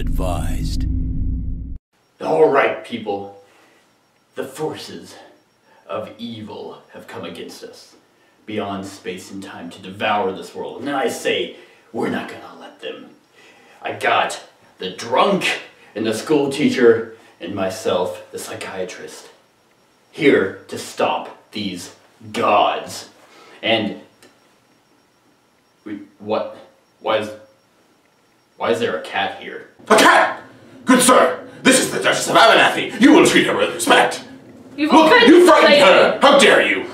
advised. All right, people. The forces of evil have come against us beyond space and time to devour this world. And I say, we're not gonna let them. I got the drunk and the school teacher and myself, the psychiatrist, here to stop these gods. And we, what? Why is why is there a cat here? A cat! Good sir, this is the Duchess of Abernathy. You will treat her with respect. You've Look, you frightened lady. her! How dare you!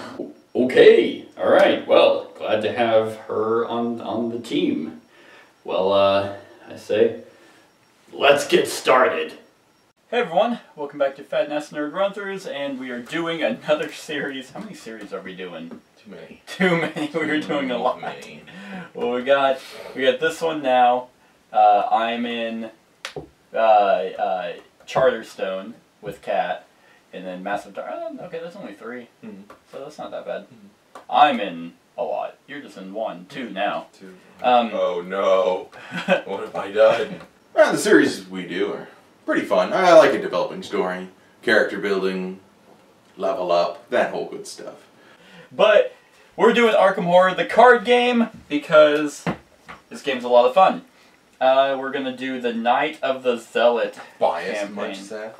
Okay, all right. Well, glad to have her on on the team. Well, uh, I say, let's get started. Hey everyone, welcome back to Fat Ness Nerd Run Throughs, and we are doing another series. How many series are we doing? Too many. Too many. We were doing a lot. Many. Well, we got we got this one now. Uh, I'm in uh, uh, Charterstone with Cat, and then Massive Dark. Oh, okay, that's only three, Mhm. so that's not that bad. I'm in a lot. You're just in one, two now. Two. Um, Oh no. what have I done? Well, the series we do are pretty fun. I like a developing story, character building, level up, that whole good stuff. But we're doing Arkham Horror, the card game, because this game's a lot of fun. Uh, we're gonna do the Night of the Zealot. bias as Campaign. much as that.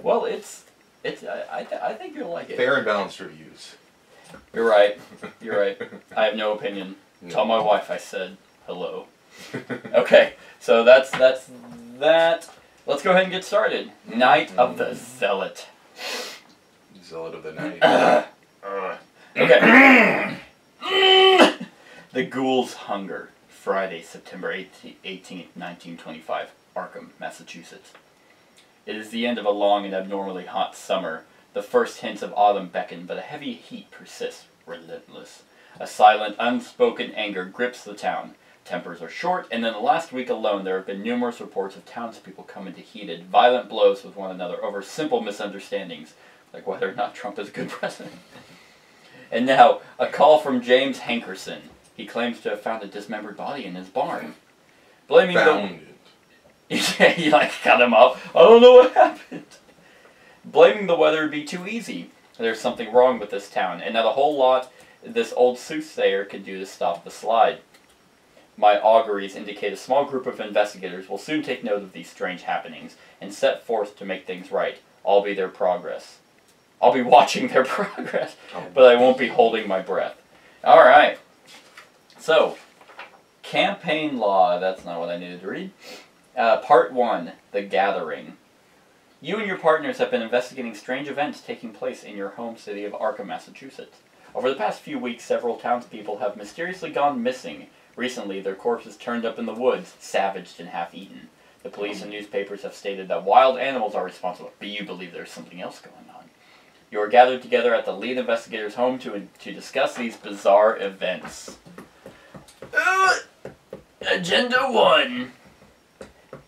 Well, it's it's I I, th- I think you'll like it. Fair and balanced reviews. You're right. You're right. I have no opinion. No. Tell my wife I said hello. Okay, so that's that's that. Let's go ahead and get started. Night of the Zealot. Zealot of the night. Uh, okay. the Ghoul's Hunger. Friday, September 18th, 1925. Arkham, Massachusetts. It is the end of a long and abnormally hot summer. The first hints of autumn beckon, but a heavy heat persists, relentless. A silent, unspoken anger grips the town. Tempers are short, and in the last week alone there have been numerous reports of townspeople coming to heated, violent blows with one another over simple misunderstandings, like whether or not Trump is a good president. And now, a call from James Hankerson. He claims to have found a dismembered body in his barn. Blaming the Found it. yeah, you like cut him up. I don't know what happened. Blaming the weather would be too easy. There's something wrong with this town, and not a whole lot this old soothsayer could do to stop the slide. My auguries indicate a small group of investigators will soon take note of these strange happenings and set forth to make things right. I'll be their progress. I'll be watching their progress, oh. but I won't be holding my breath. All right. So, campaign law. That's not what I needed to read. Uh, part 1 The Gathering. You and your partners have been investigating strange events taking place in your home city of Arkham, Massachusetts. Over the past few weeks, several townspeople have mysteriously gone missing. Recently, their corpses turned up in the woods, savaged and half eaten. The police and newspapers have stated that wild animals are responsible, but you believe there's something else going on. You are gathered together at the lead investigator's home to, to discuss these bizarre events. Uh, agenda 1.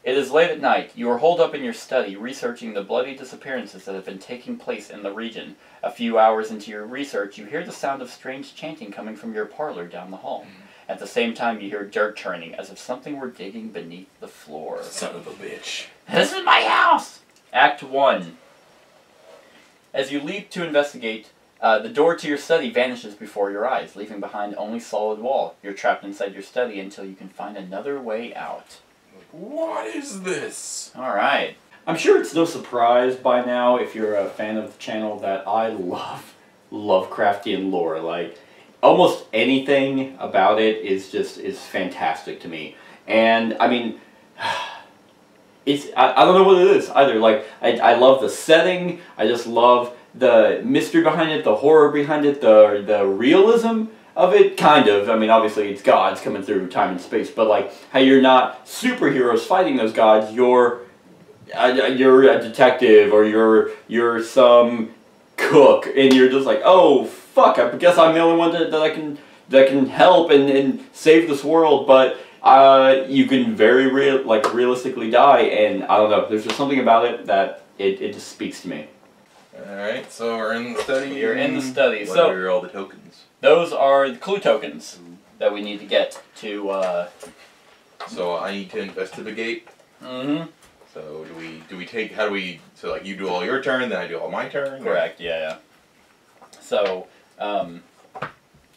It is late at night. You are holed up in your study, researching the bloody disappearances that have been taking place in the region. A few hours into your research, you hear the sound of strange chanting coming from your parlor down the hall. At the same time, you hear dirt churning, as if something were digging beneath the floor. Son of a bitch. This is my house! Act 1. As you leap to investigate, uh, the door to your study vanishes before your eyes, leaving behind only solid wall. You're trapped inside your study until you can find another way out. What is this? Alright. I'm sure it's no surprise by now, if you're a fan of the channel, that I love Lovecraftian lore. Like, almost anything about it is just, is fantastic to me. And, I mean, it's, I, I don't know what it is either. Like, I, I love the setting, I just love the mystery behind it, the horror behind it, the, the realism of it, kind of. I mean, obviously it's gods coming through time and space, but like how you're not superheroes fighting those gods. You're uh, you're a detective or you're you're some cook, and you're just like, oh fuck! I guess I'm the only one that, that I can that can help and, and save this world, but. Uh, you can very real like realistically die, and I don't know. There's just something about it that it, it just speaks to me. Alright, so we're in the study. You're in the study, What so- are all the tokens? Those are the clue tokens that we need to get to. Uh, So I need to investigate. Mm-hmm. So do we do we take how do we so like you do all your turn, then I do all my turn? or- Correct. Yeah, yeah. So, um,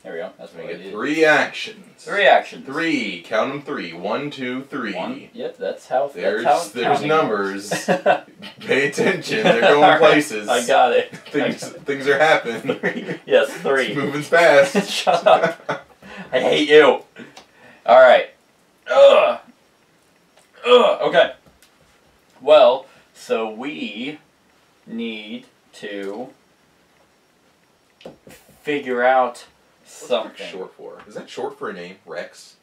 there we go. That's what I we get three actions. Three actions. Three. Count them three. One, two, three. One. Yep, that's how. There's- that's how there's numbers. Pay attention. They're going Alright, places. I got it. things things are happening. Three. yes, It's three. moving fast. Shut up. I hate you. All right. Ugh. Ugh. Okay. Well, so we need to figure out something. short for? Is that short for a name? Rex.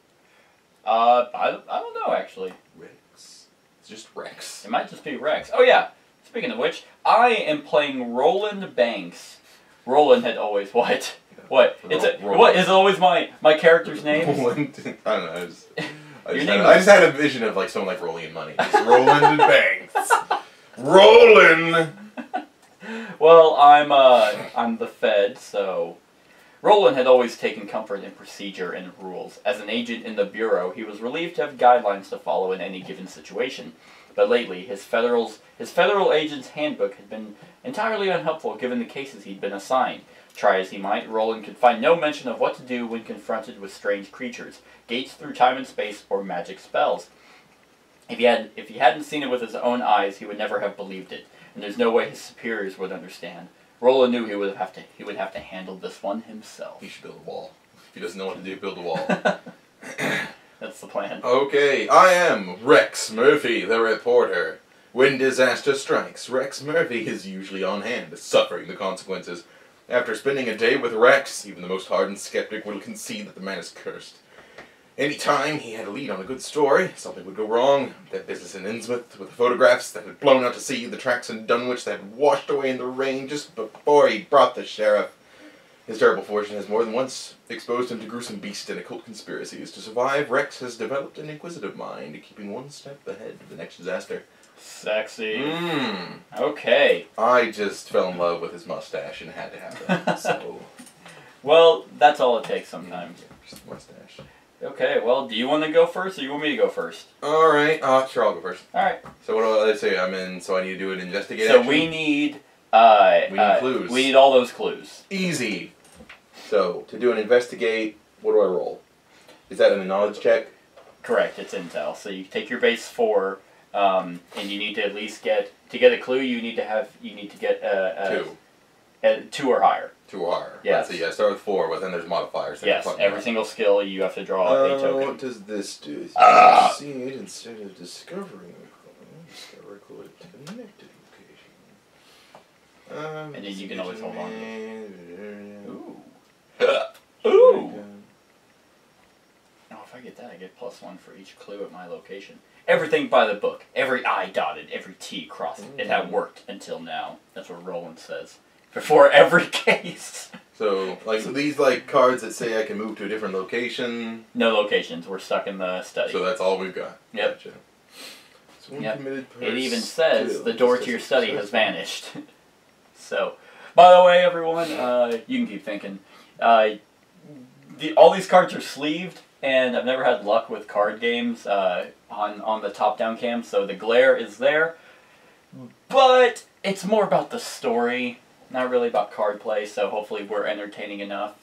Uh, I, I don't know actually. Rex. It's just Rex. It might just be Rex. Oh yeah. Speaking of which, I am playing Roland Banks. Roland had always what? What? It's a, what is always my my character's name? Roland. I don't know. I just, I just, had, I just had a vision of like someone like rolling in money. Just Roland Banks. Roland. Well, I'm uh, I'm the Fed, so Roland had always taken comfort in procedure and rules. As an agent in the bureau, he was relieved to have guidelines to follow in any given situation. But lately, his federal's his federal agent's handbook had been entirely unhelpful given the cases he'd been assigned. Try as he might, Roland could find no mention of what to do when confronted with strange creatures, gates through time and space, or magic spells. If he had if he hadn't seen it with his own eyes, he would never have believed it and there's no way his superiors would understand. Roland knew he would have to he would have to handle this one himself. He should build a wall. If he doesn't know what to do, build a wall. That's the plan. Okay, I am Rex Murphy, the reporter. When disaster strikes, Rex Murphy is usually on hand, suffering the consequences. After spending a day with Rex, even the most hardened skeptic will concede that the man is cursed. Any time he had a lead on a good story, something would go wrong. That business in Innsmouth with the photographs that had blown out to sea, the tracks in Dunwich that had washed away in the rain just before he brought the sheriff. His terrible fortune has more than once exposed him to gruesome beasts and occult conspiracies. To survive, Rex has developed an inquisitive mind, keeping one step ahead of the next disaster. Sexy. Mmm. Okay. I just fell in love with his mustache and had to have that. so, Well, that's all it takes sometimes. just the mustache. Okay. Well, do you want to go first, or you want me to go first? All right. Uh, sure, I'll go first. All right. So what do I say? I'm in. So I need to do an investigate. So action? we need. Uh, We need uh, clues. We need all those clues. easy. So to do an investigate, what do I roll? Is that a knowledge check? Correct. It's intel. So you take your base four, um, and you need to at least get to get a clue. You need to have. You need to get a, a, Two. a two or higher. Two or higher. Yes. Let's see. I start with four, but then there's modifiers. that Yes. Every up. single skill you have to draw a Uh, token. what does this do? Ah. Proceed instead of discovering a discover a clue connected location. Um, And then you can always hold on Ooh. Ooh. Ooh. Oh, if I get that, I get plus one for each clue at my location. Everything by the book. Every I dotted, every T crossed. It had worked until now. That's what Roland says. Before every case. So, like so these like cards that say I can move to a different location. No locations. We're stuck in the study. So that's all we've got. Yep. Gotcha. So one Yep. committed it even says the door to your study has vanished. so, by the way, everyone, uh, you can keep thinking. Uh, the, all these cards are sleeved, and I've never had luck with card games uh, on on the top down cam. So the glare is there, but it's more about the story, not really about card play. So hopefully we're entertaining enough.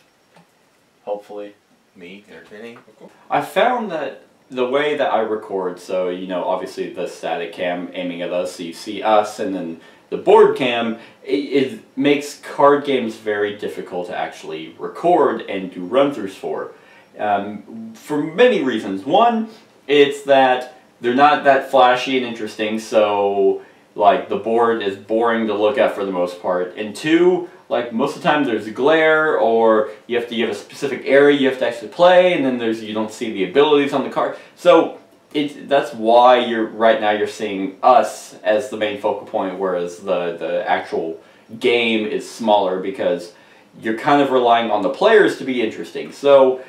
Hopefully. Me entertaining. Cool. I found that the way that I record, so you know, obviously the static cam aiming at us, so you see us, and then the board cam, it, it makes card games very difficult to actually record and do run throughs for. Um, for many reasons. One, it's that they're not that flashy and interesting, so like the board is boring to look at for the most part. And two, like most of the time there's glare or you have to have a specific area you have to actually play and then there's you don't see the abilities on the card. So it that's why you're right now you're seeing us as the main focal point whereas the the actual game is smaller because you're kind of relying on the players to be interesting. So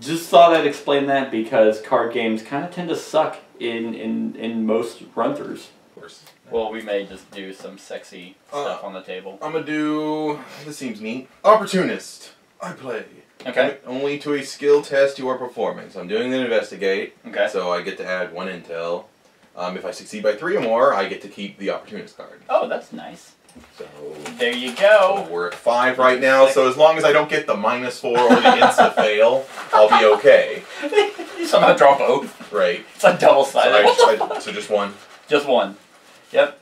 just thought I'd explain that because card games kind of tend to suck in, in, in most run throughs. Of course. Well, we may just do some sexy stuff on the table. I'm gonna do. This seems neat. Opportunist. I play. Okay. Only to a skill test you are performing. So I'm doing an investigate. Okay. So I get to add one intel. Um, if I succeed by three or more, I get to keep the opportunist card. Oh, that's nice. So There you So go. we're at five right now, so as long as I don't get the minus four or the insta fail, I'll be okay. you somehow draw both. Right. It's a double So, sided. I- I- so just one. Just one. Yep.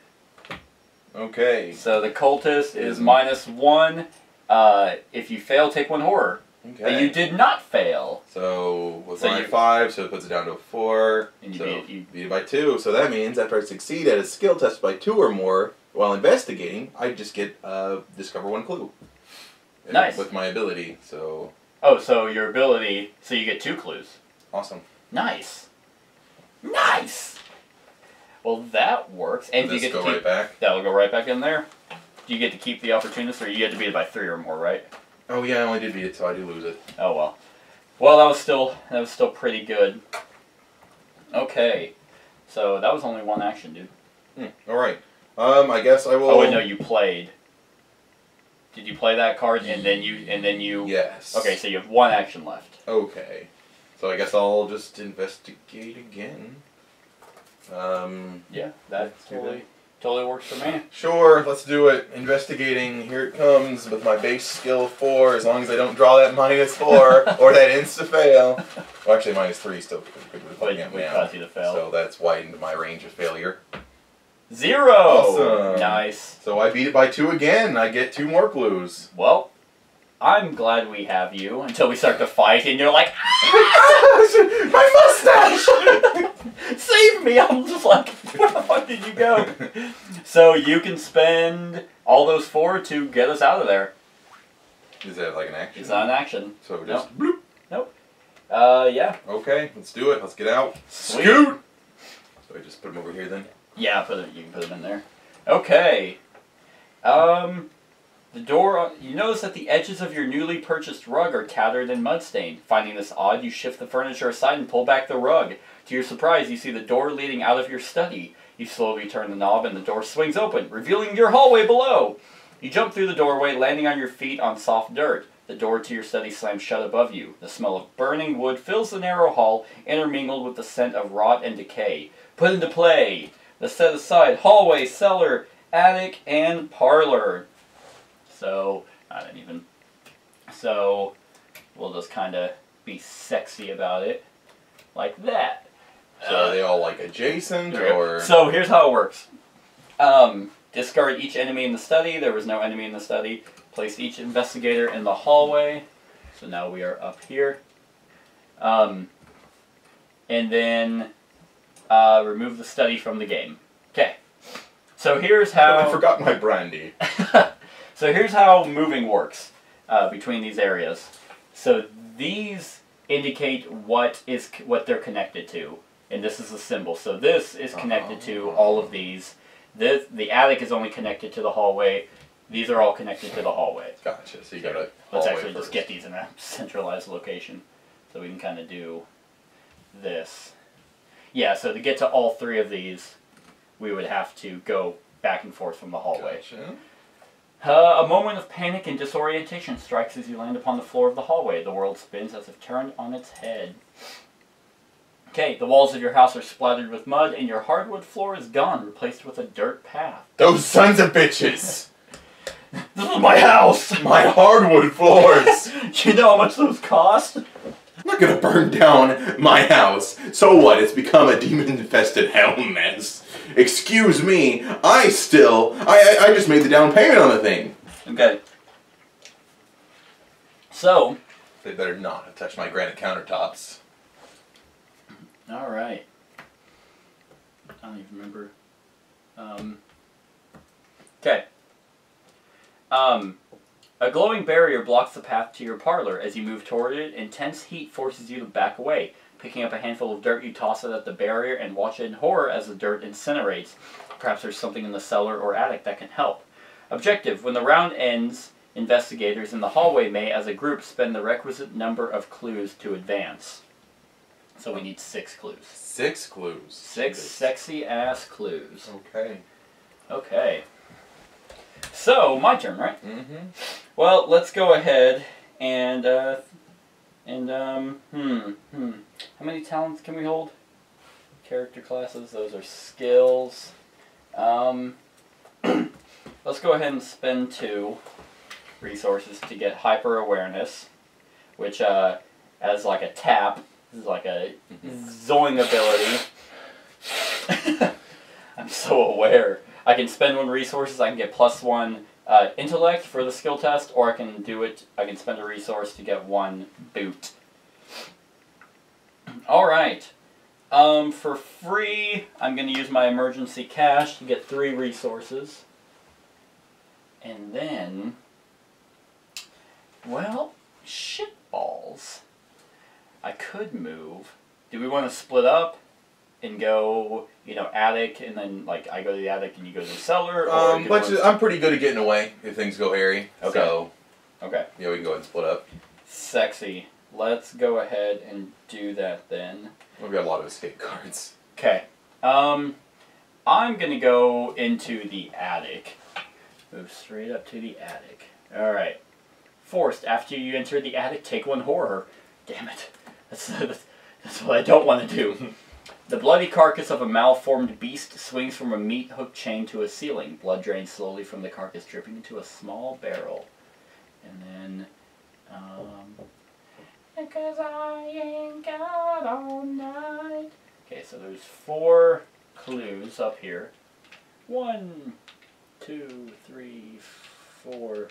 Okay. So the cultist is minus one. Uh, if you fail, take one horror. But Okay. you did not fail. So with So my you- five, so it puts it down to a four. And you so beat it- you- beat it by two. So that means after I succeed at a skill test by two or more while investigating, I just get uh, discover one clue. Nice. With my ability, so Oh, so your ability. So you get two clues. awesome. Nice. Nice. Well, that works. And Does you get to keep. right back? That'll go right back in there. Do you get to keep the opportunist, or you get to beat it by three or more, right? Oh yeah, I only did beat it, so I do lose it. Oh well. Well, that was still that was still pretty good. Okay, so that was only one action, dude. Hmm. All right. Um, I guess I will. Oh wait, no, you played. Did you play that card and then you and then you? Yes. Okay, so you have one action left. Okay. So I guess I'll just investigate again. Um, Yeah, that totally totally works for me. sure, let's do it. Investigating, here it comes with my base skill four, as long as I don't draw that minus four or that insta fail. Well, actually, minus three still good with But looking at we caused you to fail. So that's widened my range of failure. Zero. Awesome. Nice. So I beat it by two again. I get two more clues. Well, I'm glad we have you until we start to fight, and you're like, my mustache! "Save me!" I'm just like, "Where the fuck did you go?" So you can spend all those four to get us out of there. Is that like an action? It's not an action. So we just Nope. Uh, yeah. Okay, let's do it. Let's get out. Sweet. Scoot! So I just put them over here then. Yeah, put it. You can put them in there. Okay. Um, the door. You notice that the edges of your newly purchased rug are tattered and mud-stained. Finding this odd, you shift the furniture aside and pull back the rug. To your surprise, you see the door leading out of your study. You slowly turn the knob and the door swings open, revealing your hallway below. You jump through the doorway, landing on your feet on soft dirt. The door to your study slams shut above you. The smell of burning wood fills the narrow hall, intermingled with the scent of rot and decay. Put into play the set aside hallway, cellar, attic, and parlor. So, I didn't even. So, we'll just kind of be sexy about it. Like that. So are they all like adjacent or So here's how it works. Um, discard each enemy in the study. There was no enemy in the study. Place each investigator in the hallway. So now we are up here. Um, and then uh, remove the study from the game. Okay. So here's how. I forgot my brandy. so here's how moving works uh, between these areas. So these indicate what is what they're connected to, and this is a symbol. So this is connected to all of these. This the attic is only connected to the hallway. These are all connected to the hallway. Gotcha. So you got to Let's actually just get these in a centralized location, so we can kind of do this. Yeah. So to get to all three of these, we would have to go back and forth from the hallway. Gotcha. Uh, a moment of panic and disorientation strikes as you land upon the floor of the hallway. The world spins as if turned on its head. Okay, the walls of your house are splattered with mud, and your hardwood floor is gone, replaced with a dirt path. Those sons of bitches! This is my house! My hardwood floors! you know how much those cost? I'm not gonna burn down my house. So what? It's become a demon-infested hell mess. Excuse me. I still. I, I I just made the down payment on the thing. Okay. So, they better not have touched my granite countertops. alright. I don't even remember. Um, okay. Um, a glowing barrier blocks the path to your parlor. As you move toward it, intense heat forces you to back away. Picking up a handful of dirt, you toss it at the barrier and watch in horror as the dirt incinerates. Perhaps there's something in the cellar or attic that can help. Objective When the round ends, investigators in the hallway may, as a group, spend the requisite number of clues to advance. So we need six clues. Six clues. Six sexy ass clues. Okay. Okay. So, my turn, right? Mm-hmm. Well, let's go ahead and, uh, and, um, hmm, hmm. How many talents can we hold? character classes. Those are skills. Um, let's go ahead and spend two resources to get hyper awareness, which uh, as like a tap this is like a zoing ability. I'm so aware. I can spend one resources. I can get plus one uh, intellect for the skill test, or I can do it. I can spend a resource to get one boot. All right. Um, for free, I'm going to use my emergency cash to get three resources. And then, well, shit balls. I could move. Do we want to split up and go, you know, attic, and then like I go to the attic and you go to the cellar? Or Um, but I'm pretty good at getting away if things go hairy. Okay. So okay, yeah, we can go ahead and split up. sexy. Let's go ahead and do that then. We've got a lot of escape cards. Okay. Um, I'm gonna go into the attic. Move straight up to the attic. All right. Forced. After you enter the attic, take one horror. Damn it. That's that's, that's what I don't want to do. The bloody carcass of a malformed beast swings from a meat hook chain to a ceiling. Blood drains slowly from the carcass, dripping into a small barrel. And then, um, because I ain't got all night. Okay, so there's four clues up here. One, two, three, four.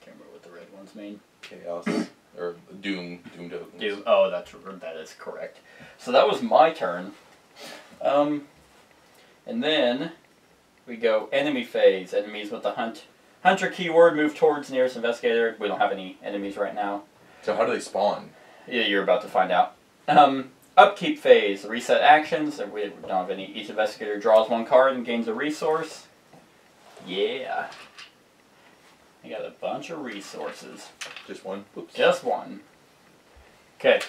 Can't remember what the red ones mean. Chaos or doom, doom tokens. Do oh, that's that is correct. So that was my turn. Um, and then we go enemy phase. Enemies with the hunt hunter keyword move towards nearest investigator. We don't have any enemies right now. So how do they spawn? Yeah, you're about to find out. Um, upkeep phase. Reset actions. We don't have any. Each investigator draws one card and gains a resource. Yeah. Got a bunch of resources. Just one. Oops. Just one. Okay.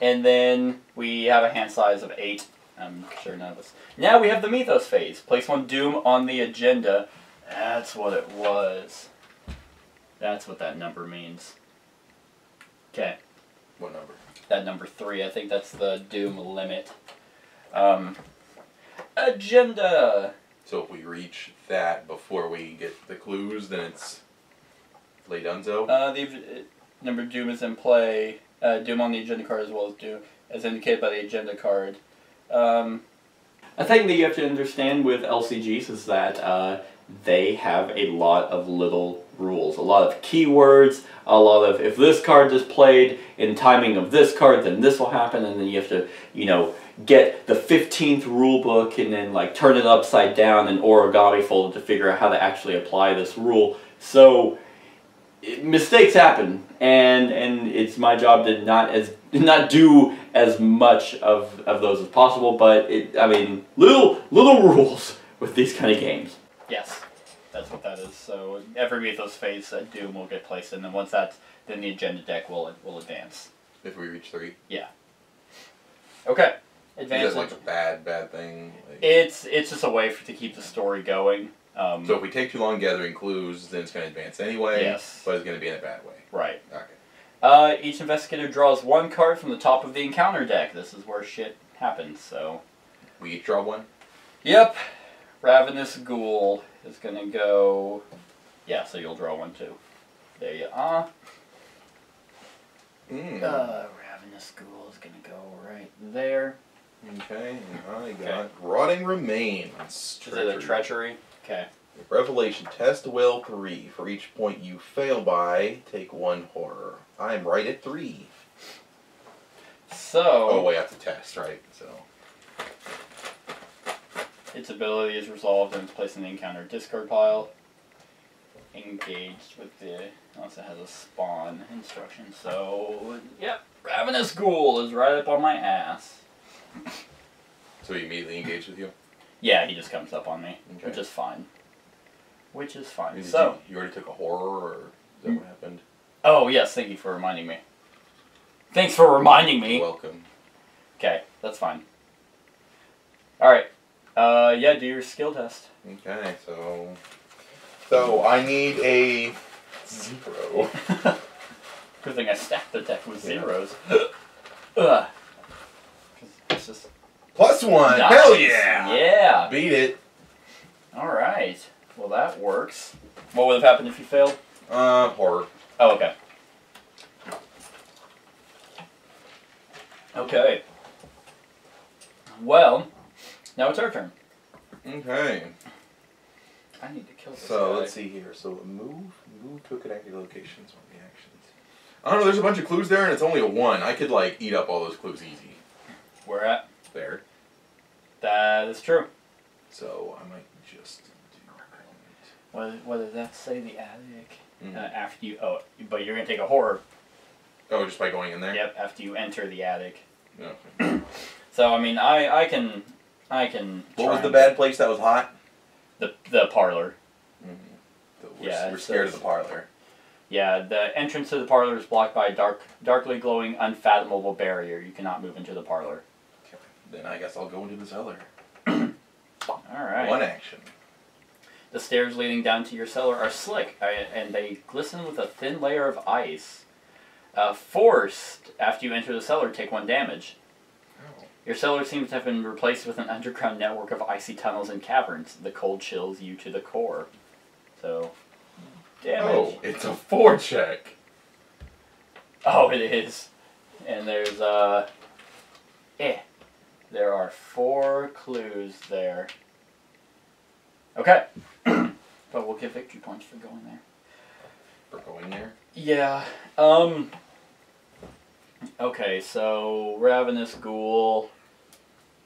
And then we have a hand size of eight. I'm sure none of us. Now we have the Mythos phase. Place one Doom on the agenda. That's what it was. That's what that number means. Okay. What number? That number three. I think that's the Doom limit. Um, agenda. So if we reach that before we get the clues, then it's lay dunzo. Uh, the uh, number Doom is in play. Uh, Doom on the agenda card as well as Doom, as indicated by the agenda card. Um, a thing that you have to understand with LCGs is that uh, they have a lot of little rules, a lot of keywords, a lot of if this card is played in timing of this card, then this will happen, and then you have to, you know, get the 15th rule book and then like turn it upside down and origami fold it to figure out how to actually apply this rule. So it- mistakes happen and and it's my job to not as not do as much of, of those as possible but it i mean little little rules with these kind of games. Yes that's what that is. So every mythos phase uh, doom will get placed and then once that's then the agenda deck will will advance. If we reach three, Yeah. okay is advance that like a bad, bad thing? Like, it's it's just a way for to keep the story going um, so if we take too long gathering clues, then it's going to advance anyway. Yes. But it's going to be in a bad way. right Okay. Uh, each investigator draws one card from the top of the encounter deck. This is where shit happens, so. We each draw one. Yep. Ravenous Ghoul is gonna go. Yeah, so you'll draw one too. There you are. Mm. Uh, Ravenous Ghoul is gonna go right there. Okay, and I got Okay. Rotting Remains. Is it a treachery? Okay. Revelation test will three. For each point you fail by, take one horror. I am right at three. So. Oh, wait, I have to test, right? So Its ability is resolved and it's placed in the encounter discard pile. Engaged with the. Also has a spawn instruction, so. Yep, Ravenous Ghoul is right up on my ass. so he immediately engaged with you. Yeah, he just comes up on me, Okay. which is fine. Which is fine. Did So. you, you already took a horror, or is that what happened? Oh, yes, thank you for reminding me. Thanks for reminding me. Welcome. Okay, that's fine. Alright. Uh, yeah, do your skill test. Okay, so so I need a zero. Good thing I stacked the deck with zeros. Ugh. It's just Plus one. Nice. Hell yeah. Yeah. Beat it. All right. Well, that works. What would have happened if you failed? Uh, horror. Oh, okay. Okay. Well, now it's our turn. Okay. I need to kill this So guy. let's see here. So move, move to a connected location. Is one of the actions. I don't know. There's a bunch of clues there, and it's only a one. I could like eat up all those clues easy. Where at? There. That is true. So I might just do What, what does that say? The attic. Mhm. Uh, after you. Oh, but you're gonna take a horror. Oh, just by going in there. Yep. After you enter the attic. No. So I mean, I I can I can. What was the bad place that was hot? The the parlor. We're, Yeah, we're scared of the parlor. Yeah, the entrance to the parlor is blocked by a dark, darkly glowing, unfathomable barrier. You cannot move into the parlor. Then I guess I'll go into the cellar. All right. One action. The stairs leading down to your cellar are slick, and they glisten with a thin layer of ice. Uh, forced, after you enter the cellar, take one damage. Oh. Your cellar seems to have been replaced with an underground network of icy tunnels and caverns. The cold chills you to the core. So, damage. Oh, it's a four check. Oh, it is. And there's, uh, eh. There are four clues there. Okay. but we'll get victory points for going there. For going there. Yeah. Um. Okay, so Ravenous Ghoul.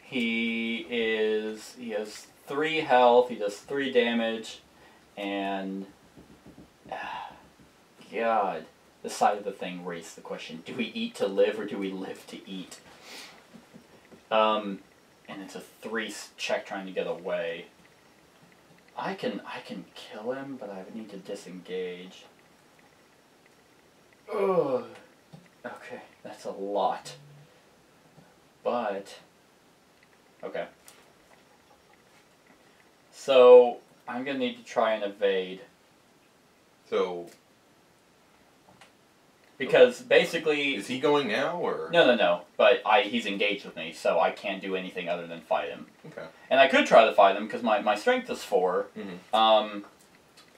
He is. He has three health. He does three damage, and. God, the side of the thing raised the question: Do we eat to live, or do we live to eat? Um, and it's a three check trying to get away. I can I can kill him, but I need to disengage. Ugh. Okay, that's a lot. But okay. So I'm gonna need to try and evade So because basically is he going now or? no no no. But I he's engaged with me, so I can't do anything other than fight him. Okay. And I could try to fight him because my, my strength is 4 Mhm. Um,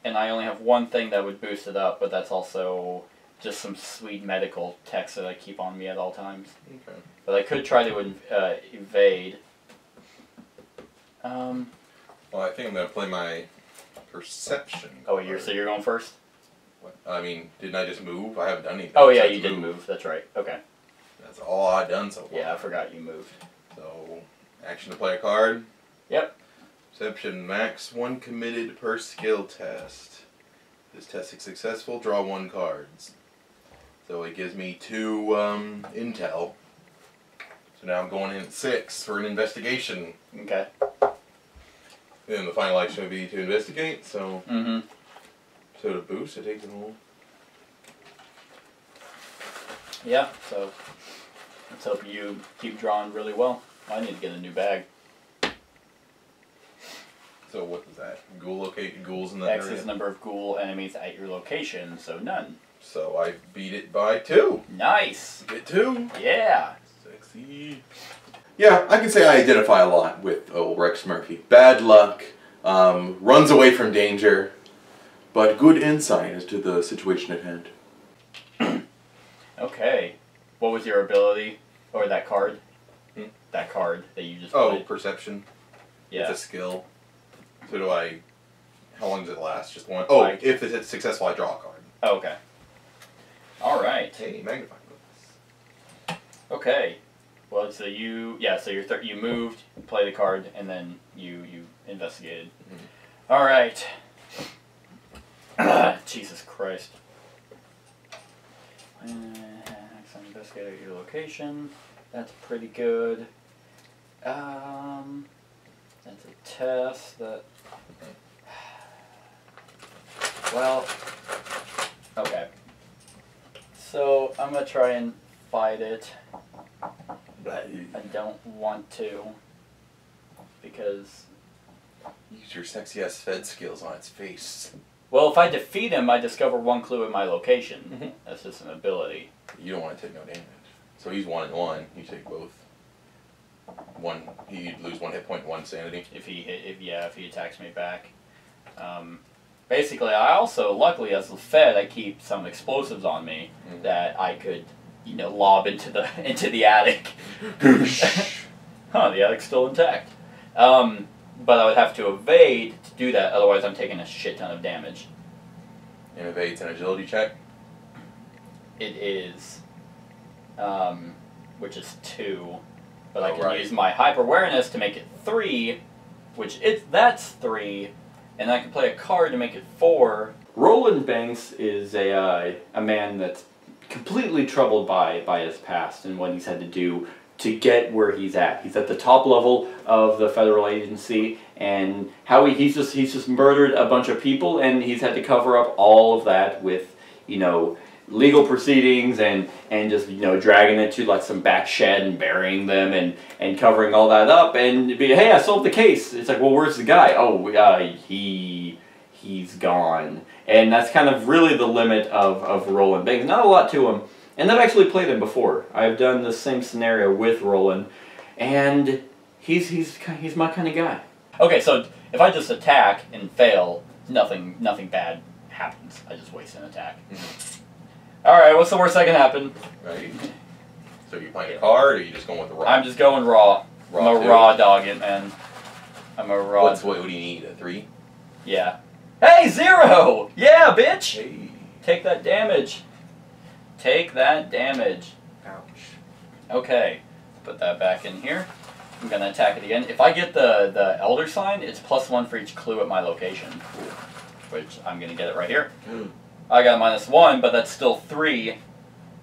and I only have one thing that would boost it up, but that's also just some sweet medical text that I keep on me at all times. Okay. But I could try to uh, evade. Um, Well, I think I'm gonna play my perception. oh, you're so you're going first. I mean, didn't I just move? I haven't done anything. Oh yeah, you did move. That's right. Okay. That's all I've done so far. Yeah, I forgot you moved. So, action to play a card. Yep. Perception max one committed per skill test. This test is successful. Draw one cards. So it gives me two um, intel. So now I'm going in at six for an investigation. Okay. Then the final action would be to investigate. So, Mm-hmm. So the boost, I take the whole. Yeah. So let's hope you keep drawing really well. I need to get a new bag. So what was that? Ghoul locate ghouls in that X area. is the number of ghoul enemies at your location, so none. So I beat it by two. Nice. Get two. Yeah. Sexy. Yeah, I can say I identify a lot with old Rex Murphy. Bad luck, um, runs away from danger, but good insight as to the situation at hand. Okay. What was your ability or that card? Hmm? That card that you just Oh, played. perception. Yeah. It's a skill. So do I? How long does it last? Just one. Oh, Like- if it's successful, I draw a card. Oh, okay. All right. Hey, magnifying glass. Okay. Well, so you yeah, so you're thir- you moved, you play the card, and then you you investigated. Mhm. All right. Jesus Christ. Uh, investigate your location. That's pretty good. Um, that's a test. That. Well. Okay. So I'm gonna try and fight it. But I don't want to because Use your sexy ass Fed skills on its face. Well, if I defeat him, I discover one clue in my location. Mhm. That's just an ability. You don't want to take no damage. So he's one and one. You take both. one. He'd lose one hit point, one sanity. if he hit, if yeah, if he attacks me back. Um, basically, I also luckily as the Fed, I keep some explosives on me Mhm. that I could, you know, lob into the into the attic. huh, the attic's still intact. Um, but I would have to evade to do that, otherwise I'm taking a shit ton of damage. And evades an agility check. It is, um, which is two, but I Oh, can right. use my hyper awareness to make it three, which it's that's three, and I can play a card to make it four. Roland Banks is a uh, a man that's completely troubled by by his past and what he's had to do to get where he's at. He's at the top level of the federal agency, and how he, he's just he's just murdered a bunch of people, and he's had to cover up all of that with you know legal proceedings and and just you know dragging it to like some back shed and burying them and and covering all that up and be hey I solved the case. It's like well where's the guy? Oh uh, he he's gone. And that's kind of really the limit of, of Roland Banks. Not a lot to him. And I've actually played him before. I've done the same scenario with Roland, and he's he's he's my kind of guy. Okay, so if I just attack and fail, nothing nothing bad happens. I just waste an attack. Mm-hmm. All right, what's the worst that can happen? Right. So you playing a card, or you just going with the raw? I'm just going raw. raw I'm a too? raw dog it, man. I'm a raw. What's what? What do you need? A three? Yeah. Hey, zero! Yeah, bitch! Hey. Take that damage. Take that damage. Ouch. Okay, put that back in here. I'm gonna attack it again. If I get the the elder sign, it's plus one for each clue at my location, which I'm gonna get it right here. I got minus one, but that's still three,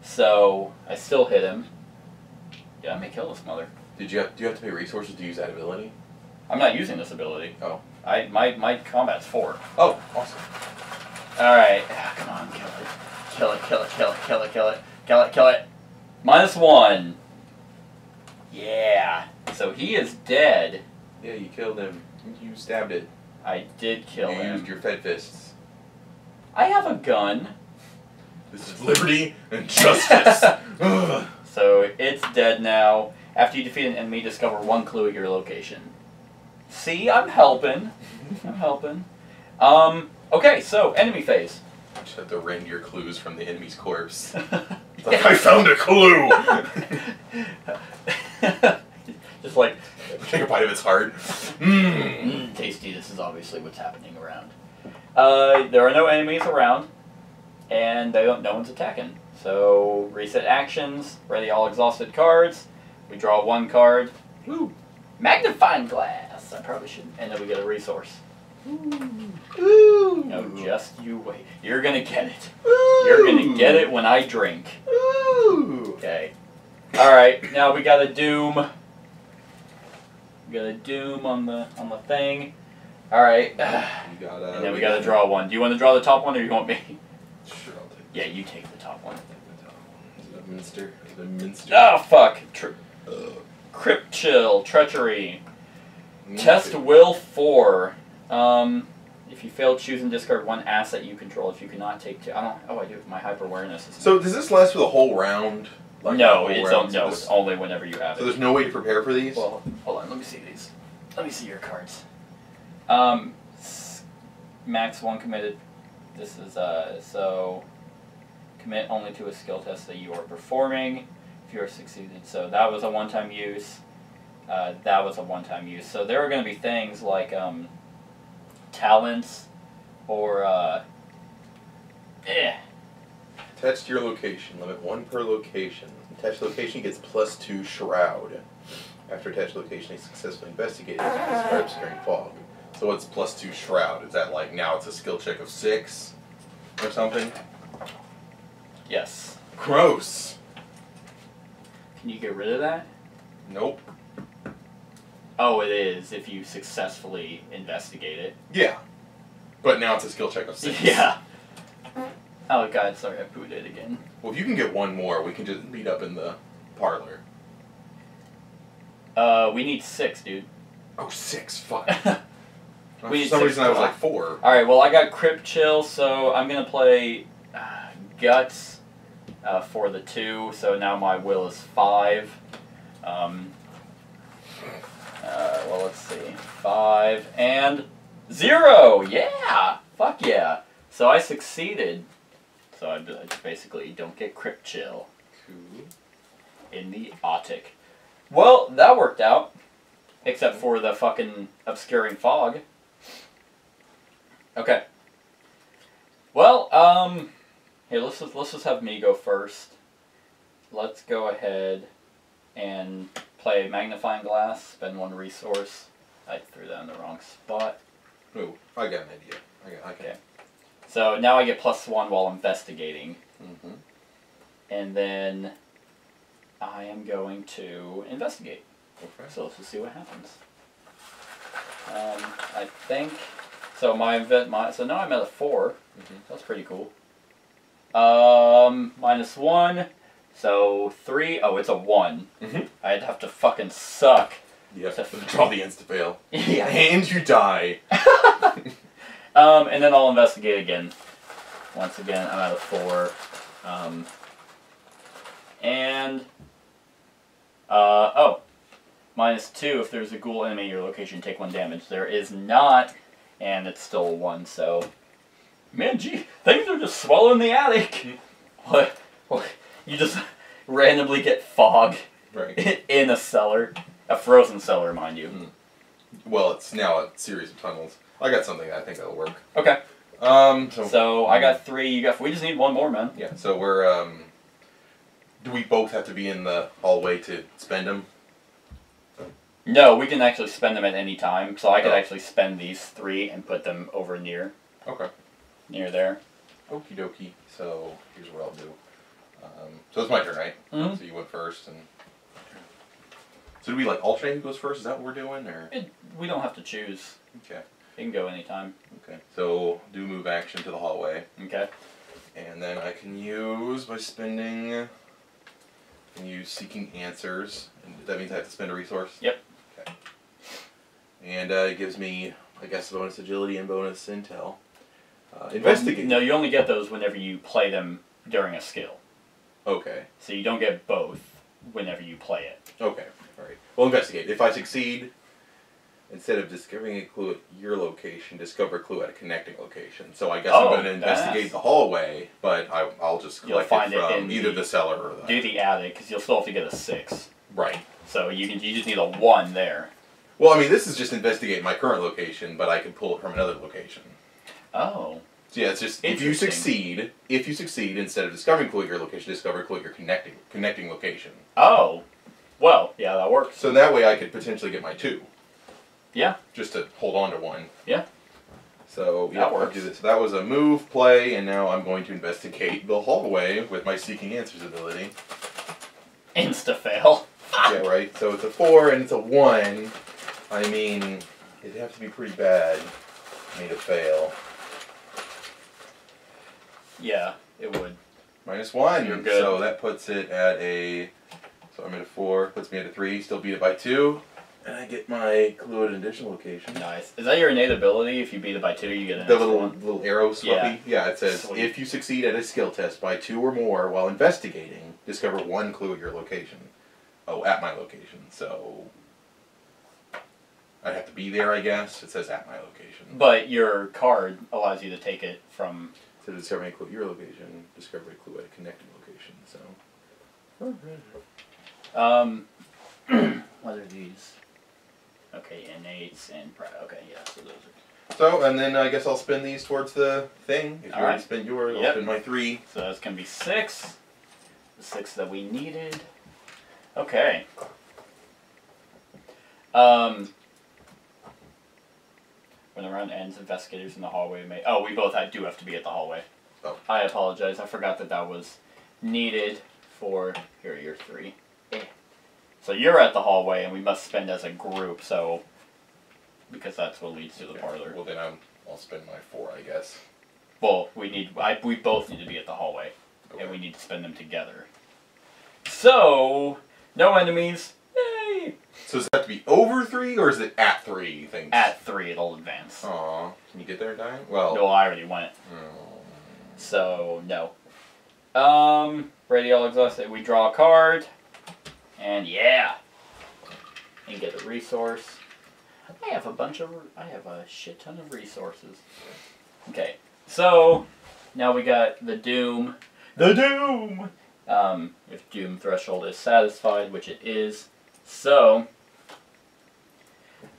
so I still hit him. Yeah, I may kill this mother. Did you have, do you have to pay resources to use that ability? I'm not using this ability. Oh. I my my combat's four. Oh, awesome. All right, Ah, come on, kill it, kill it, kill it, kill it, kill it, kill it, kill it, kill it. Minus one. Yeah. So he is dead. Yeah, you killed him. You stabbed it. I did kill you him. used your fed fists. I have a gun. This is liberty and justice. So it's dead now. After you defeat an enemy, discover one clue at your location. See, I'm helping. I'm helping. Um. Okay, so enemy phase. Just have to rend your clues from the enemy's corpse. Yeah. Like, I found a clue. Just like Take a bite of its heart. Mmm. Mm, tasty. This is obviously what's happening around. Uh, there are no enemies around, and they don't. No one's attacking. So reset actions. Ready all exhausted cards. We draw one card. Ooh. Magnifying glass. I probably should. And then we get a resource. Ooh. No, just you wait. You're gonna get it. You're gonna get it when I drink. Ooh. Okay. All right. Now we got a doom. We got a doom on the on the thing. All right. Gotta. And then we gotta draw one. Do you want to draw the top one or you want me? Sure, I'll take. Yeah, you take the top one. Is it a minster? Minster? Oh fuck! Tr- Ugh. Crypt chill, treachery, Minster. test will four. Um, if you fail, choose and discard one asset you control. If you cannot take two, I don't. Oh, I do. My hyper awareness. So does this last for the whole round? Like no, it's round? So no, this- it's only whenever you have So it. So there's no way to prepare for these. Well, hold on. Let me see these. Let me see your cards. Um, max one committed. This is uh so. Commit only to a skill test that you are performing. If you are succeeded, so that was a one-time use. Uh, that was a one-time use. So there are going to be things like um, talents, or uh, eh. Attached to your location. Limit one per location. Attached location gets plus two shroud. After attached location is successfully investigated, you can describe obscuring fog. So what's plus two shroud? Is that like now it's a skill check of six or something? Yes. Gross. Can you get rid of that? Nope. Oh, it is if you successfully investigate it. Yeah. But now it's a skill check of six. Yeah. Oh god, sorry, I booted again. Well, if you can get one more, we can just meet up in the parlor. Uh, we need six, dude. Oh, six. Fuck. We For need some six reason, I was more. like four. All right, well, I got Crypt Chill, so I'm gonna play uh, Guts uh, for the two. So now my will is five. Um, Uh, well, let's see. Five and zero. Yeah. Fuck yeah. So I succeeded. So I, basically don't get crypt chill Cool. in the Arctic. Well, that worked out. Except for the fucking obscuring fog. Okay. Well, um, here let's just, let's just have me go first. Let's go ahead and play magnifying glass. Spend one resource. I threw that in the wrong spot. Ooh, I got an idea. I got. I can. Okay. So now I get plus one while investigating, Mm-hmm. and then I am going to investigate. Okay. So let's just see what happens. Um, I think so. My event, my so now I'm at a 4 Mhm. That's pretty cool. Um, minus one, so three. Oh, it's a one. Mhm. I'd have to fucking suck. Have to draw the insta fail. yeah. And you die. Um, and then I'll investigate again. Once again, I'm at a four. Um, and uh, oh, minus two. If there's a ghoul enemy in your location, take one damage. There is not, and it's still a one. So, man, gee, things are just swelling the attic. What? What? You just randomly get fog Right. in a cellar, a frozen cellar, mind you. Well, it's now a series of tunnels. I got something I think that'll work. Okay. Um. So. So I got three. You got. We just need one more, man. yeah. So we're um. Do we both have to be in the hallway to spend them? No, we can actually spend them at any time. So I could Oh. actually spend these three and put them over near Okay. near there. Okie dokie. So here's what I'll do. Um, so it's my turn, right? Mhm. So you went first, and so do we like alternate who goes first? Is that what we're doing, or It, we don't have to choose. okay? You can go anytime. Okay. So do move action to the hallway, Okay. and then I can use by spending. I Can use seeking answers, and that means I have to spend a resource. Yep. Okay. And uh, it gives me, I guess, bonus agility and bonus intel. Uh, investigate. No, you only get those whenever you play them during a skill. Okay. So you don't get both whenever you play it. Okay. All right. Well, investigate. If I succeed, instead of discovering a clue at your location, discover a clue at a connecting location. So I guess Oh, I'm going to investigate the hallway, but I, I'll just You'll collect find it it from in either the- the cellar or the Do the attic because you'll still have to get a six. right. So you can you just need a one there. Well, I mean, this is just investigate my current location, but I can pull it from another location. Oh. Yeah, it's just if you succeed, if you succeed, instead of discovering your location, discover your connecting connecting location. Oh. Well, yeah, that works. So that way, I could potentially get my two. Yeah. Just to hold on to one. Yeah. So yeah, That works. do this. So that was a move play, and now I'm going to investigate the hallway with my seeking answers ability. Insta fail. yeah, right. So it's a four and it's a one. I mean, it'd have to be pretty bad for me to fail. Yeah, it would. Minus one. You're good. So that puts it at a. So I'm at a four. Puts me at a three. Still beat it by two. And I get my clue at an additional location. Nice. Is that your innate ability? If you beat it by two, you get an The little one? little arrow swappy. Yeah. it says Sweet. if you succeed at a skill test by two or more while investigating, discover one clue at your location. Oh, at my location. So I'd have to be there, I guess. It says at my location. But your card allows you to take it from. So discovering a clue at your location, discover a clue at a connecting location. So Um, what are these? Okay, innates and pri- okay, yeah. So those are. So and then I guess I'll spend these towards the thing. If you already Alright. spent yours, I'll Yep. spend my three. So that's gonna be six. The six that we needed. Okay. Um. When the round ends, investigators in the hallway may. Oh, we both do have to be at the hallway. Oh. I apologize. I forgot that that was needed for. Here, you're three. Eh. So you're at the hallway, and we must spend as a group. So. Because that's what leads to the Okay. parlor. Well then I'm, I'll spend my four, I guess. Well, we need. I, we both need to be at the hallway, Okay. and we need to spend them together. So, no enemies. So does it have to be over three or is it at three? You think? At three, it'll advance. Aw, can you get there, Diane? Well. No, I already went. oh. So no. Um, ready all exhausted. We draw a card, and yeah, and get a resource. I have a bunch of. I have a shit ton of resources. Okay, so now we got the Doom. The Doom! Um, if Doom threshold is satisfied, which it is. So,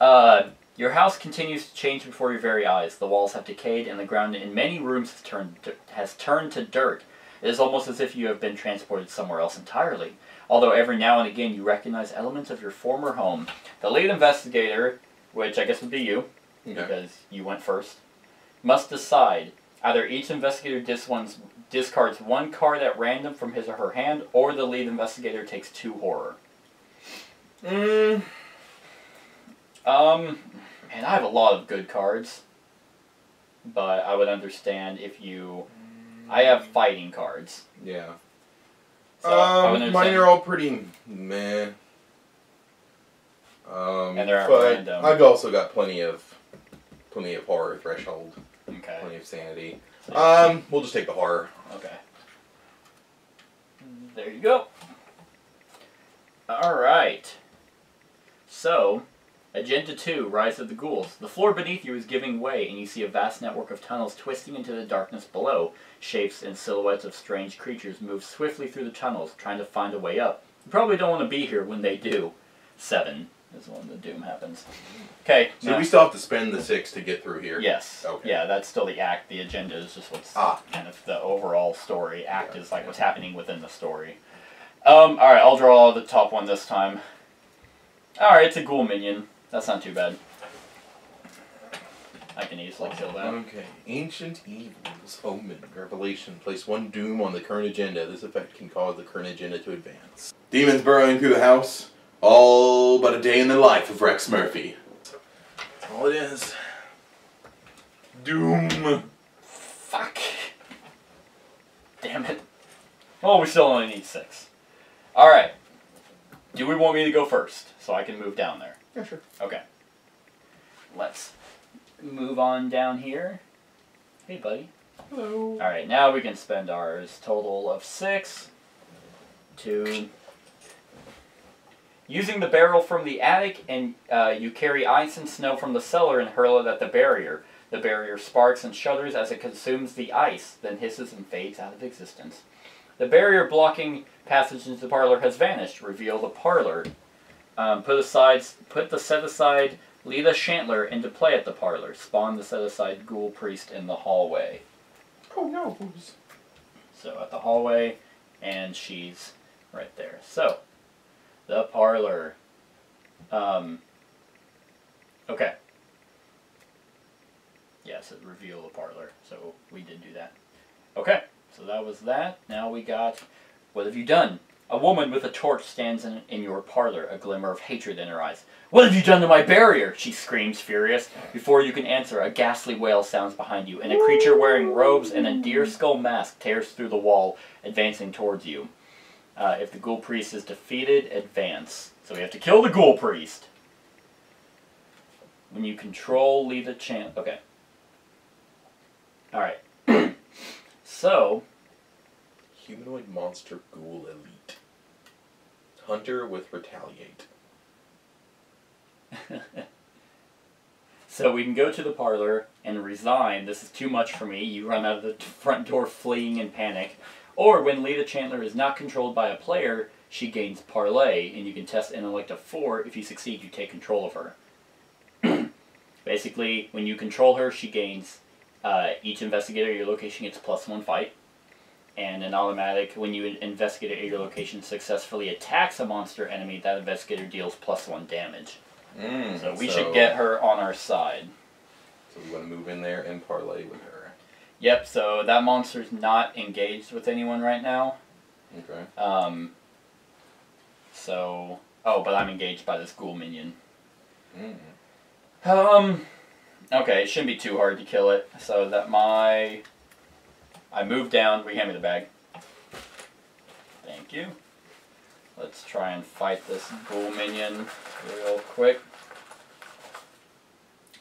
uh, your house continues to change before your very eyes. The walls have decayed, and the ground in many rooms has turned to, has turned to dirt. It is almost as if you have been transported somewhere else entirely. Although every now and again you recognize elements of your former home. The lead investigator, which I guess would be you, Okay. because you went first, must decide. Either each investigator dis one's, discards one card at random from his or her hand, or the lead investigator takes two horror. Mm, Um, and I have a lot of good cards, but I would understand if you. I have fighting cards. yeah. So um, understand. mine are all pretty meh. Um, And they're but random. I've also got plenty of, plenty of horror threshold, Okay. plenty of sanity. So- Um, we'll just take the horror. Okay. There you go. Alright. So, Agenda 2, Rise of the Ghouls. The floor beneath you is giving way, and you see a vast network of tunnels twisting into the darkness below. Shapes and silhouettes of strange creatures move swiftly through the tunnels, trying to find a way up. You probably don't want to be here when they do. 7 is when the doom happens. Okay. So now- we still have to spend the six to get through here. Yes. Okay. Yeah, that's still the act. The agenda is just what's Ah. kind of the overall story. Act Yeah, is like yeah. what's happening within the story. Um, alright, I'll draw the top one this time. Alright, it's a ghoul minion. That's not too bad. I can easily kill that. Okay. Ancient Evils, Omen, Revelation. Place one doom on the current agenda. This effect can cause the current agenda to advance. Demons burrowing through the house. All but a day in the life of Rex Murphy. That's all it is. Doom. Fuck. Damn it. Well, we still only need six. Alright. Do we want me to go first so I can move down there? Yeah, sure. Okay. Let's move on down here. Hey, buddy. Hello. Alright, now we can spend ours. Total of six. Two. Using the barrel from the attic, and uh, you carry ice and snow from the cellar and hurl it at the barrier. The barrier sparks and shudders as it consumes the ice, then hisses and fades out of existence. The barrier blocking passage into the parlor has vanished. Reveal the parlor. Um, put aside, put the set aside Lita Chantler into play at the parlor. Spawn the set aside ghoul priest in the hallway. Oh no. So at the hallway, and she's right there. So, the parlor. Um, okay. Yes, it reveal the parlor. So we did do that. Okay, so that was that. Now we got. What have you done? A woman with a torch stands in, in your parlor, a glimmer of hatred in her eyes. What have you done to my barrier? She screams, furious. Before you can answer, a ghastly wail sounds behind you, and a creature wearing robes and a deer skull mask tears through the wall, advancing towards you. Uh, if the ghoul priest is defeated, advance. So we have to kill the ghoul priest. When you control, leave the chance. Okay. Alright. so, Humanoid monster ghoul elite. Hunter with retaliate. So we can go to the parlor and resign. This is too much for me. You run out of the front door fleeing in panic. Or when Lita Chantler is not controlled by a player, she gains parlay, and you can test intellect of four. If you succeed, you take control of her. Basically, when you control her, she gains uh, each investigator at your location gets plus one fight. And an automatic, when you investigate at your location successfully attacks a monster enemy, that investigator deals plus one damage. Mm, So we should get her on our side. So we want to move in there and parlay with her. Yep, so that monster's not engaged with anyone right now. Okay. Um, so, oh, but I'm engaged by this ghoul minion. Mm. Um, okay, it shouldn't be too hard to kill it. So that my, I move down. We hand me the bag. Thank you. Let's try and fight this ghoul minion real quick.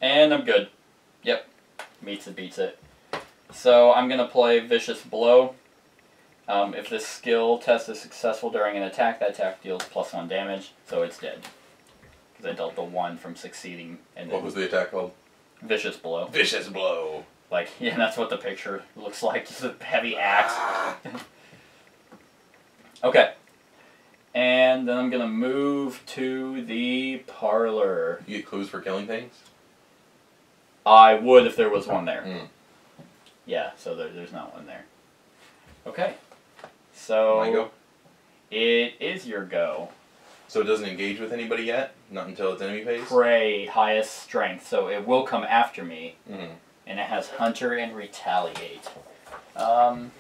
And I'm good. Yep, meets it, beats it. So I'm gonna play Vicious Blow. Um, if this skill test is successful during an attack, that attack deals plus one damage, so it's dead. because I dealt the one from succeeding, and What was the attack called? vicious blow. Vicious blow. Like yeah, that's what the picture looks like. Just a heavy axe. Okay. And then I'm gonna move to the parlor. You get clues for killing things? I would if there was one there. Mm. Yeah, so there, there's not one there. Okay. So My go? it is your go. So it doesn't engage with anybody yet? Not until its enemy phase? Prey, highest strength, so it will come after me, Mm. And it has hunter and retaliate. Um,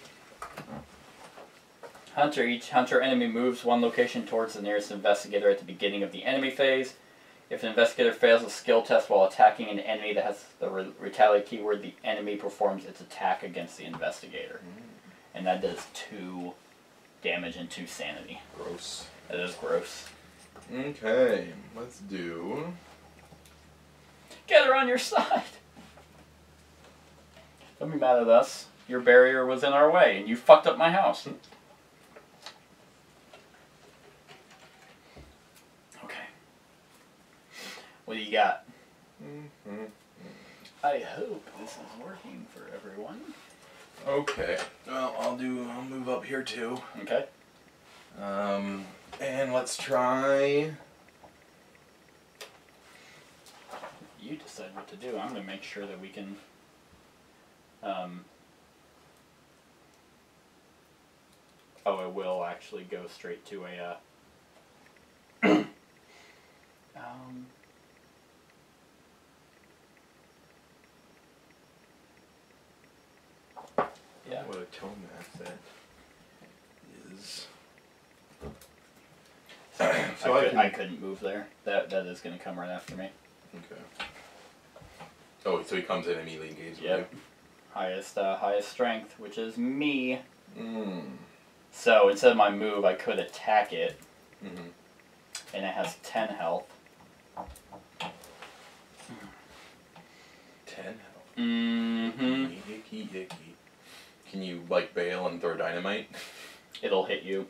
hunter, each hunter enemy moves one location towards the nearest investigator at the beginning of the enemy phase. If an investigator fails a skill test while attacking an enemy that has the re- retaliate keyword, the enemy performs its attack against the investigator. And that does two damage and two sanity. Gross. That is gross. Okay, let's do. Get her on your side. Don't be mad at us. Your barrier was in our way, and you fucked up my house. Okay. What do you got? Mhm. I hope this is working for everyone. Okay. Well, I'll do. I'll move up here too. Okay. Um, and let's try. You decide what to do. I'm gonna make sure that we can. Um. Oh, it will actually go straight to a. Uh, um. Yeah. What a tone map that is. So, So I, I could, can- I couldn't move there. That that is gonna come right after me. Okay. Oh, so he comes in and immediately engages Yep. with Highest uh, highest strength, which is me. Mm. So instead of my move, I could attack it, Mm-hmm. and it has ten health. Ten health. Mm-hmm. Icky, icky. Can you like bail and throw dynamite? It'll hit you.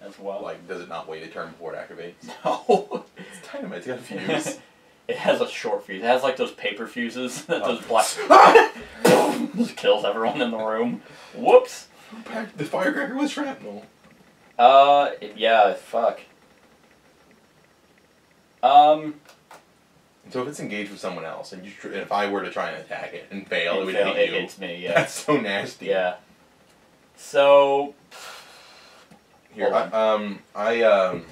As well. Like, does it not wait a turn before it activates? no. It's dynamite's got a fuse. it has a short fuse. It has like those paper fuses that Oh. those black just kills everyone in the room. Whoops. Packed the firecracker with shrapnel. Uh, yeah. Fuck. Um. So if it's engaged with someone else, and you tr- and if I were to try and attack it and fail, it it would fail- hit it you. hits me. Yeah. That's so nasty. Yeah. So Here, I, um, I um.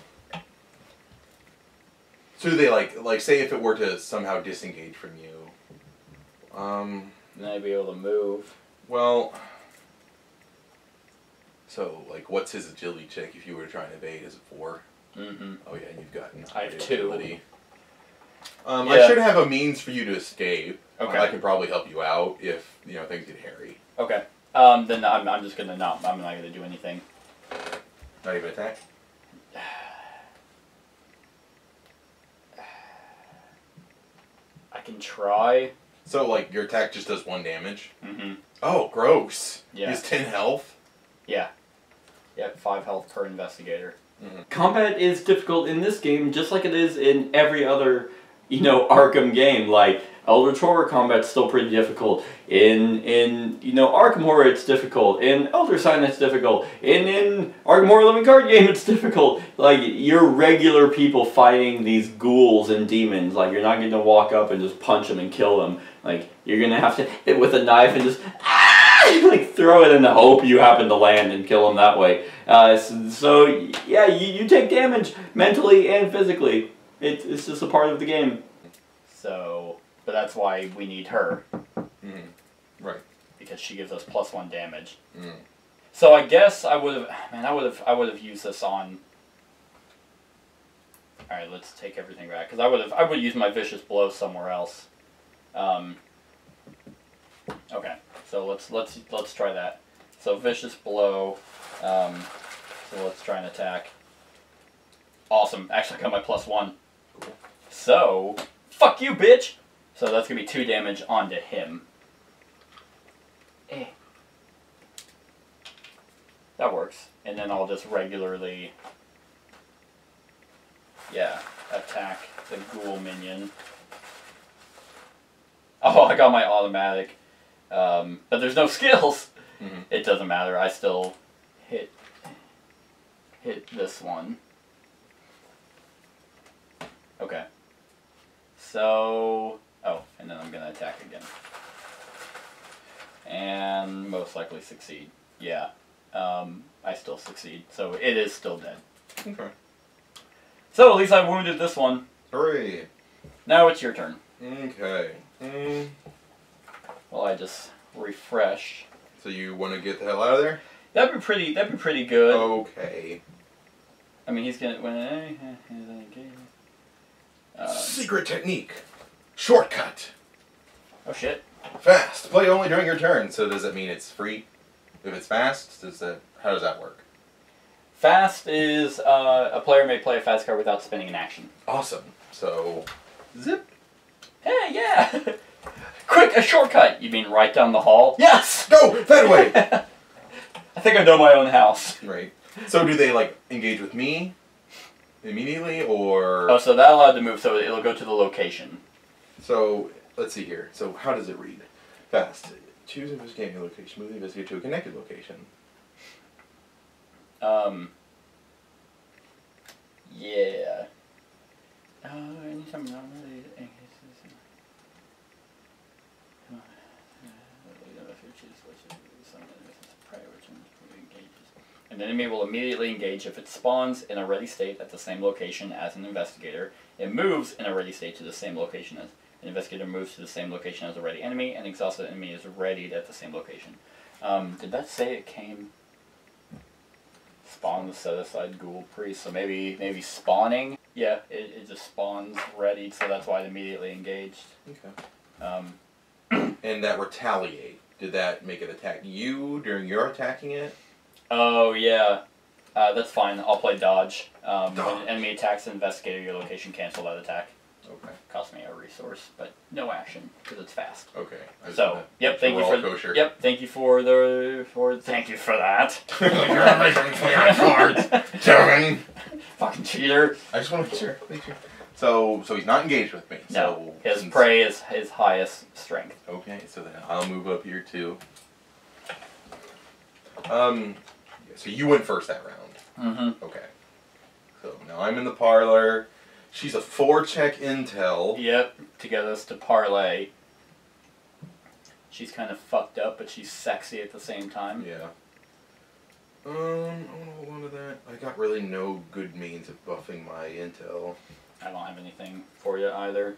So do they like like say if it were to somehow disengage from you, um, then I'd be able to move. well. So like, what's his agility check if you were trying to try and evade? Is it four? Mm-hmm. Oh yeah, and you've got I have two. agility. Um, Yeah. I should have a means for you to escape. Okay. I can probably help you out if you know things get hairy. Okay. Um. Then I'm, I'm just gonna not. I'm not gonna do anything. Not even attack. I can try. So like your attack just does one damage. Mm-hmm. Oh, gross. Yeah. He's ten health. Yeah. Yep. Five health per investigator. Combat is difficult in this game, just like it is in every other, you know, Arkham game. Like Eldritch Horror combat's still pretty difficult. In in you know Arkham Horror, it's difficult. In Elder Sign, it's difficult. In in Arkham Horror Living Card Game, it's difficult. Like you're regular people fighting these ghouls and demons. Like you're not going to walk up and just punch them and kill them. Like you're gonna have to hit with a knife and just ah, like throw it in the hope you happen to land and kill them that way. Uh, so, so yeah, you, you take damage mentally and physically. It, it's just a part of the game. So, but that's why we need her Mm-hmm. Right. because she gives us plus one damage. Mm. So I guess I would have. Man, I would have. I would have used this on. All right, let's take everything back because I would have. I would use my vicious blow somewhere else. Um. Okay, so let's let's let's try that. So vicious blow. Um, so let's try an attack. Awesome. Actually, I got my plus one. So fuck you, bitch. So that's gonna be two damage onto him. Eh. That works. And then I'll just regularly yeah, attack the ghoul minion. Oh, I got my automatic. Um, but there's no skills. Mhm. It doesn't matter. I still hit hit this one. Okay. So oh, and then I'm gonna attack again. And most likely succeed. Yeah. Um, I still succeed. So it is still dead. Okay. So at least I wounded this one. Hooray. Now it's your turn. Okay. Mm, Well, I just refresh. so you want to get the hell out of there? That'd be pretty. That'd be pretty good. Okay. I mean, he's gonna Secret technique. Shortcut. oh shit! Fast. Play only during your turn. So does that mean it's free? If it's fast, does that? How does that work? Fast is uh, a player may play a fast card without spending an action. Awesome. So, zip. Hey, yeah! Quick, a shortcut! You mean right down the hall? Yes! Go that way. I think I know my own house. right. So do they like engage with me immediately, or Oh, so that allowed to move, so it'll go to the location. so? Let's see here. So how does it read? Fast. Choose investigating location. Move the investigator to a connected location. Um. Yeah. Uh, anytime not really. An enemy will immediately engage if it spawns in a ready state at the same location as an investigator. It moves in a ready state to the same location as an investigator moves to the same location as a ready enemy. An exhausted enemy is readied at the same location. Um, did that say it came spawn the set aside ghoul priest. So maybe maybe spawning. Yeah, it, it just spawns ready, so that's why it immediately engaged. Okay. Um, And that retaliate. Did that make it attack you during your attacking it? Oh yeah, uh, that's fine. I'll play dodge. Um, when an enemy attacks an investigator, your location cancel that attack. Okay. Cost me a resource, but no action because it's fast. Okay. So yep, thank you for kosher. yep, thank you for the for thank you for that. You're making me play cards, Kevin. Fucking cheater. I just want to make sure. Make sure. So, so he's not engaged with me. No, So his since- prey is his highest strength. Okay, so then I'll move up here too. Um, so you went first that round. Mm-hmm. Okay. So now I'm in the parlor. She's a four check intel. Yep, to get us to parlay. She's kind of fucked up, but she's sexy at the same time. Yeah. Um, I want to hold on to that. I got really no good means of buffing my intel. I don't have anything for you either.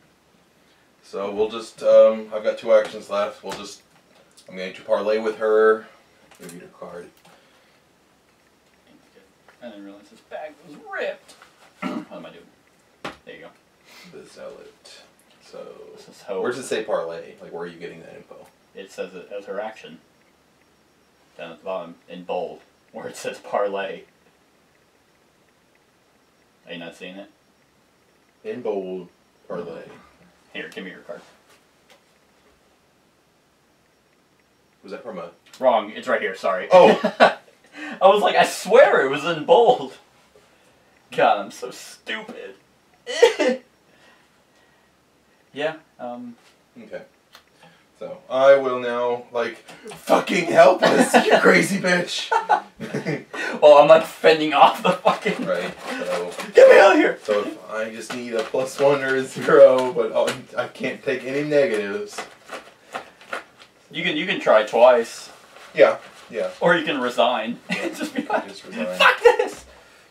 So we'll just, um, I've got two actions left. We'll just, I'm going to parlay with her. Give you the card. I didn't realize this bag was ripped. what am I doing? There you go. The Zealot. So, This is hope. where does it say parlay? Like, where are you getting that info? It says it as her action. Down at the bottom, in bold, where it says parlay. Are you not seeing it? In bold, parlay. Here, give me your card. Was that from a? Wrong, it's right here, sorry. Oh. I was like, I swear it was in bold. God, I'm so stupid. yeah, um, Okay. So I will now like fucking help us, you crazy bitch. well, I'm like fending off the fucking. right. So Get me out of here! so if I just need a plus one or a zero, but I'll, I can't take any negatives. You can you can try twice, Yeah. Yeah. or you can resign. Yeah. Just be like, just resign. fuck this.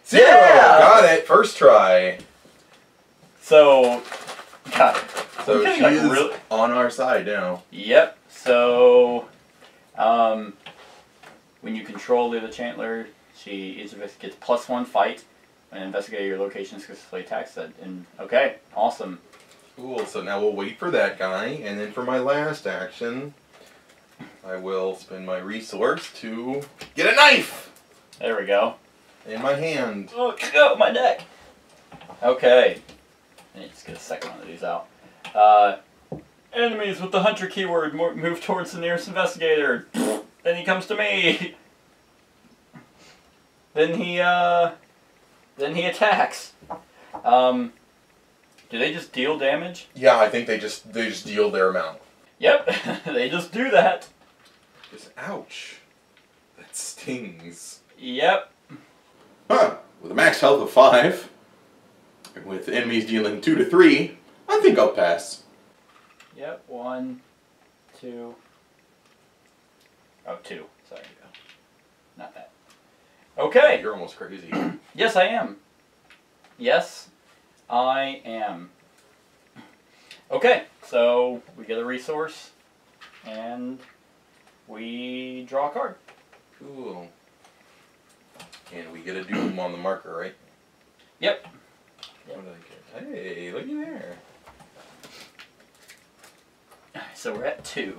Zero. Yeah! Got it. First try. So, God. So Okay, she like, is really- on our side now. Yep. So, um, when you control the Chantler, she each of us gets plus one fight. and investigate your location successfully attacks that. And okay, awesome. Cool. So now we'll wait for that guy, and then for my last action, I will spend my resource to get a knife There we go. in my hand. Oh, go my neck. Okay. I need to get a second one of these out. Uh, enemies with the hunter keyword mo- move towards the nearest investigator. then he comes to me. then he uh, then he attacks. Um, do they just deal damage? Yeah, I think they just they just deal their amount. Yep, they just do that. Just ouch. That stings. Yep. Huh. With a max health of 5, and with enemies dealing 2 to 3, I think I'll pass. Yep. One, two. Oh, two. Sorry. Not that. Okay. You're almost crazy. Yes, I am. Yes, I am. Okay, so we get a resource, and we draw a card. cool. And we get a doom on the marker, right? Yep. What did I get? Hey, looky there. So we're at two.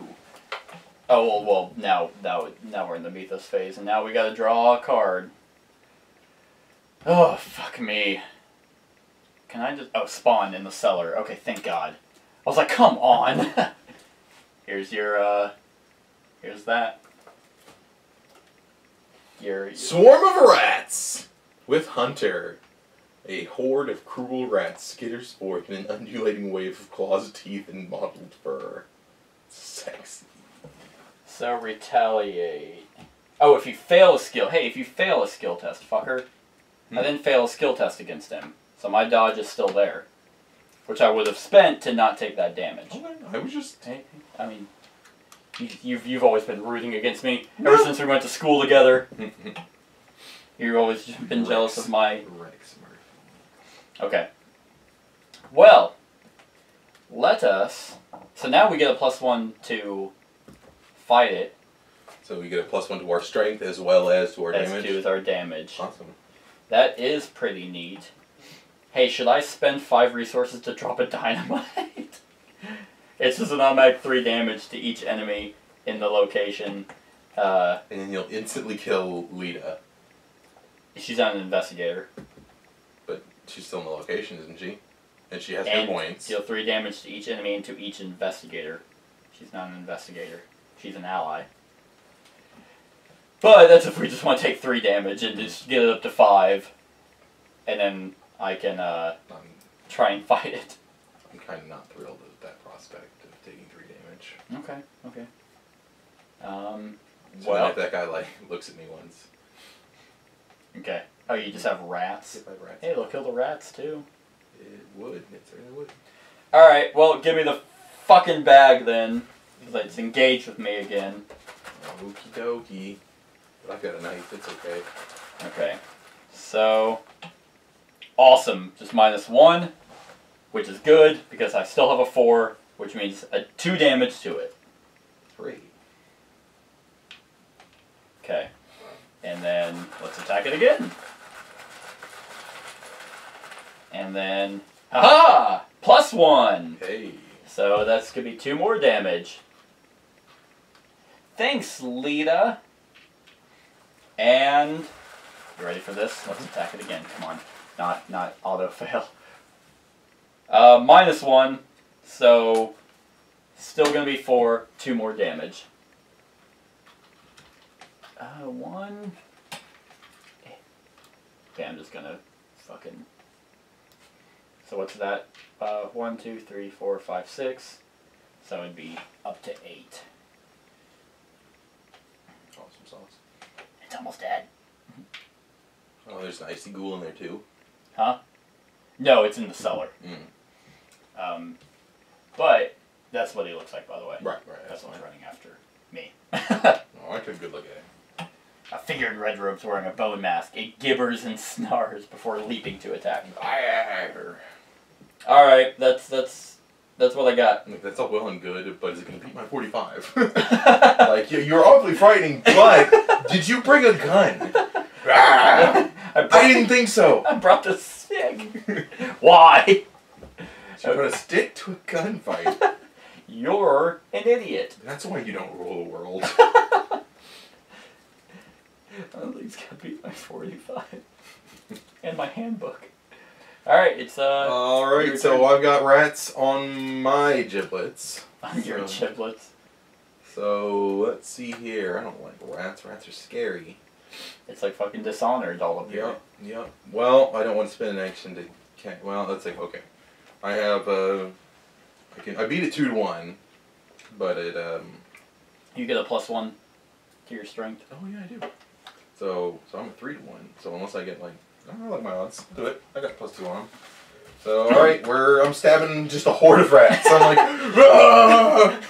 Oh well, well now now now we're in the Mythos phase, and now we gotta draw a card. Oh fuck me. Can I just oh spawn in the cellar? Okay, thank God. I was like, come on. here's your uh, here's that. Your, your Swarm of rats! With Hunter. A horde of cruel rats skitters forth in an undulating wave of claws, teeth, and mottled fur. Sexy. so retaliate. Oh, if you fail a skill, hey, if you fail a skill test, fucker, Hmm. I didn't fail a skill test against him, so my dodge is still there, which I would have spent to not take that damage. Okay, I was just. Hey, I mean, you, you've you've always been rooting against me ever since we went to school together. You've always been jealous of my. Rex Murphy. Okay. Well, let us. So now we get a plus one to fight it, So we get a plus one to our strength as well as to our as damage. to our damage. Awesome. That is pretty neat. Hey, should I spend five resources to drop a dynamite? it's just an automatic three damage to each enemy in the location. Uh, And then you'll instantly kill Lita. she's not an investigator. But she's still in the location, isn't she? And she has And points. deal three damage to each enemy and to each investigator. She's not an investigator. She's an ally. But that's if we just want to take three damage and just get it up to five. And then I can uh, I'm, try and fight it. I'm kind of not thrilled at that prospect of taking three damage. Okay, okay. Um, So well, if that guy like looks at me once, okay. Oh, you just have rats? rats, Hey, they'll kill the rats too. it would. It certainly would. Alright, well, give me the fucking bag then. Because it's engaged with me again. Okie dokie. But I've got a knife. It's okay. Okay. So, awesome. Just minus one, which is good because I still have a four, which means a two damage to it. Three. Okay. And then let's attack it again. And then, haha! Plus one! Hey. So that's gonna be two more damage. Thanks, Lita. And you ready for this? Let's attack it again. Come on, not not auto fail. Uh, minus one, so still gonna be four. Two more damage. Uh, one. Okay, I'm just gonna fucking. So what's that? Uh, one, two, three, four, five, six. So it'd be up to eight. Awesome sauce. It's almost dead. Oh, there's an icy ghoul in there too. No, it's in the cellar. Mm. Um, but that's what he looks like, by the way. Right, right. That's That's what's running after me. Oh, I took a good look at it. a figure in red robes wearing a bone mask. It gibbers and snarls before leaping to attack. All right, that's that's that's what I got. Like, that's all well and good, but is it going to beat my 45? like, you- you're awfully frightening, but did you bring a gun? I, brought, I didn't think so. I brought the stick. Why? So you're going to stick to a gunfight. You're an idiot. That's why you don't rule the world. I don't think it's gonna beat my 45. and my handbook. Alright, it's uh All Your right, so turn. I've got rats on my giblets. on your so- giblets. So let's see here. I don't like rats. Rats are scary. It's like fucking dishonored all up here. Yep, yep. Well, I don't want to spend an action to Okay, well, let's see. Okay, I have uh, I can I beat it two to one, but it um. You get a plus one to your strength. Oh yeah, I do. So so I'm a three to one. So unless I get like I don't know, like my odds. Do it. I got plus two on. So all right, we're I'm stabbing just a horde of rats. I'm like, "Ah!"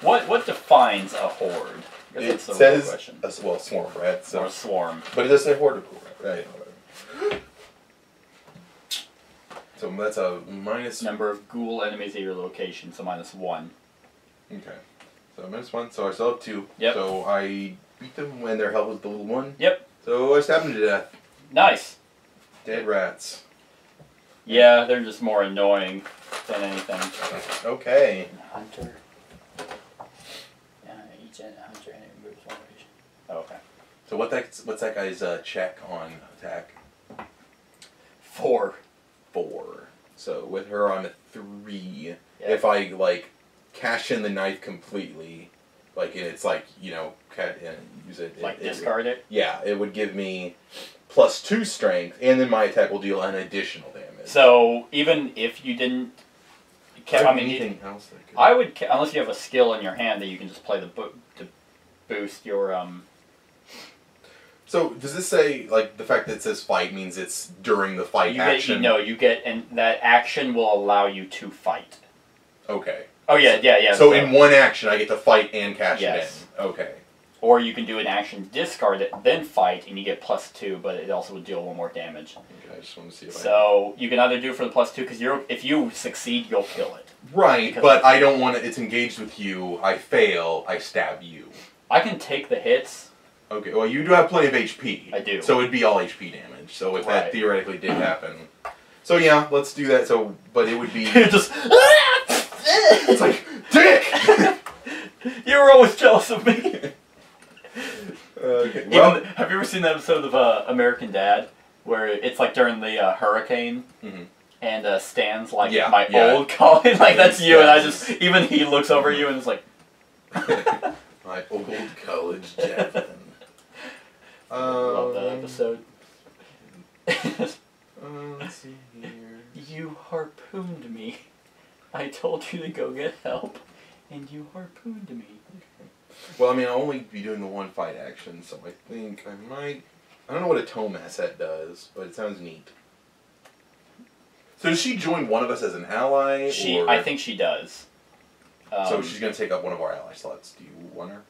What what defines a horde? I guess it that's the says question. a, well swarm of rats. Or So, a swarm. but it does say horde of cool. Right. So that's a minus. Number of ghoul enemies at your location, so minus one. Okay. So minus one. So I still have two. Yep. So I beat them when their health was the little one. Yep. So I stabbed them to death. Nice. Dead rats. Yeah, they're just more annoying than anything. Okay. Hunter. Yeah, each en- hunter enemy moves one range. Oh, okay. So what that what's that guy's uh, check on attack? Four. Four. So with her on a three, Yeah. if I like cash in the knife completely, like it's like you know cut and use it. Like it, it- discard it. yeah, it would give me plus two strength, and then my attack will deal an additional damage. So even if you didn't, ca- I mean, anything else that could. I would unless you have a skill in your hand that you can just play the book to boost your um. So does this say like the fact that it says fight means it's during the fight You get action? you know you get and that action will allow you to fight. Okay. Oh yeah, yeah, yeah. so in one action, I get to fight and cash Yes. it in. Okay. or you can do an action, discard it, then fight, and you get plus two, but it also would deal one more damage. Okay, I just want to see if I. So you can either do it for the plus two because you're if you succeed, you'll kill it. Right, but I don't want to. It's engaged with you. I fail. I stab you. I can take the hits. Okay. Well, you do have plenty of HP. I do. So it'd be all HP damage. So if that theoretically did happen. So yeah, let's do that. So, but it would be. just. it's like dick. you were always jealous of me. okay. Well. Even, have you ever seen the episode of uh, American Dad where it's like during the uh, hurricane? Mhm. And uh, Stan's like Yeah, my yeah. old Colin, like that's you, and I just even he looks over you and is like, My old college Javelin. Love that Um, episode. Uh, let's see here. You harpooned me. I told you to go get help, and you harpooned me. Well, I mean, I'll only be doing the one fight action, so I think I might. I don't know what a tome asset does, but it sounds neat. So does she join one of us as an ally? She, or... I think she does. Um, so she's gonna take up one of our ally slots. Do you want her?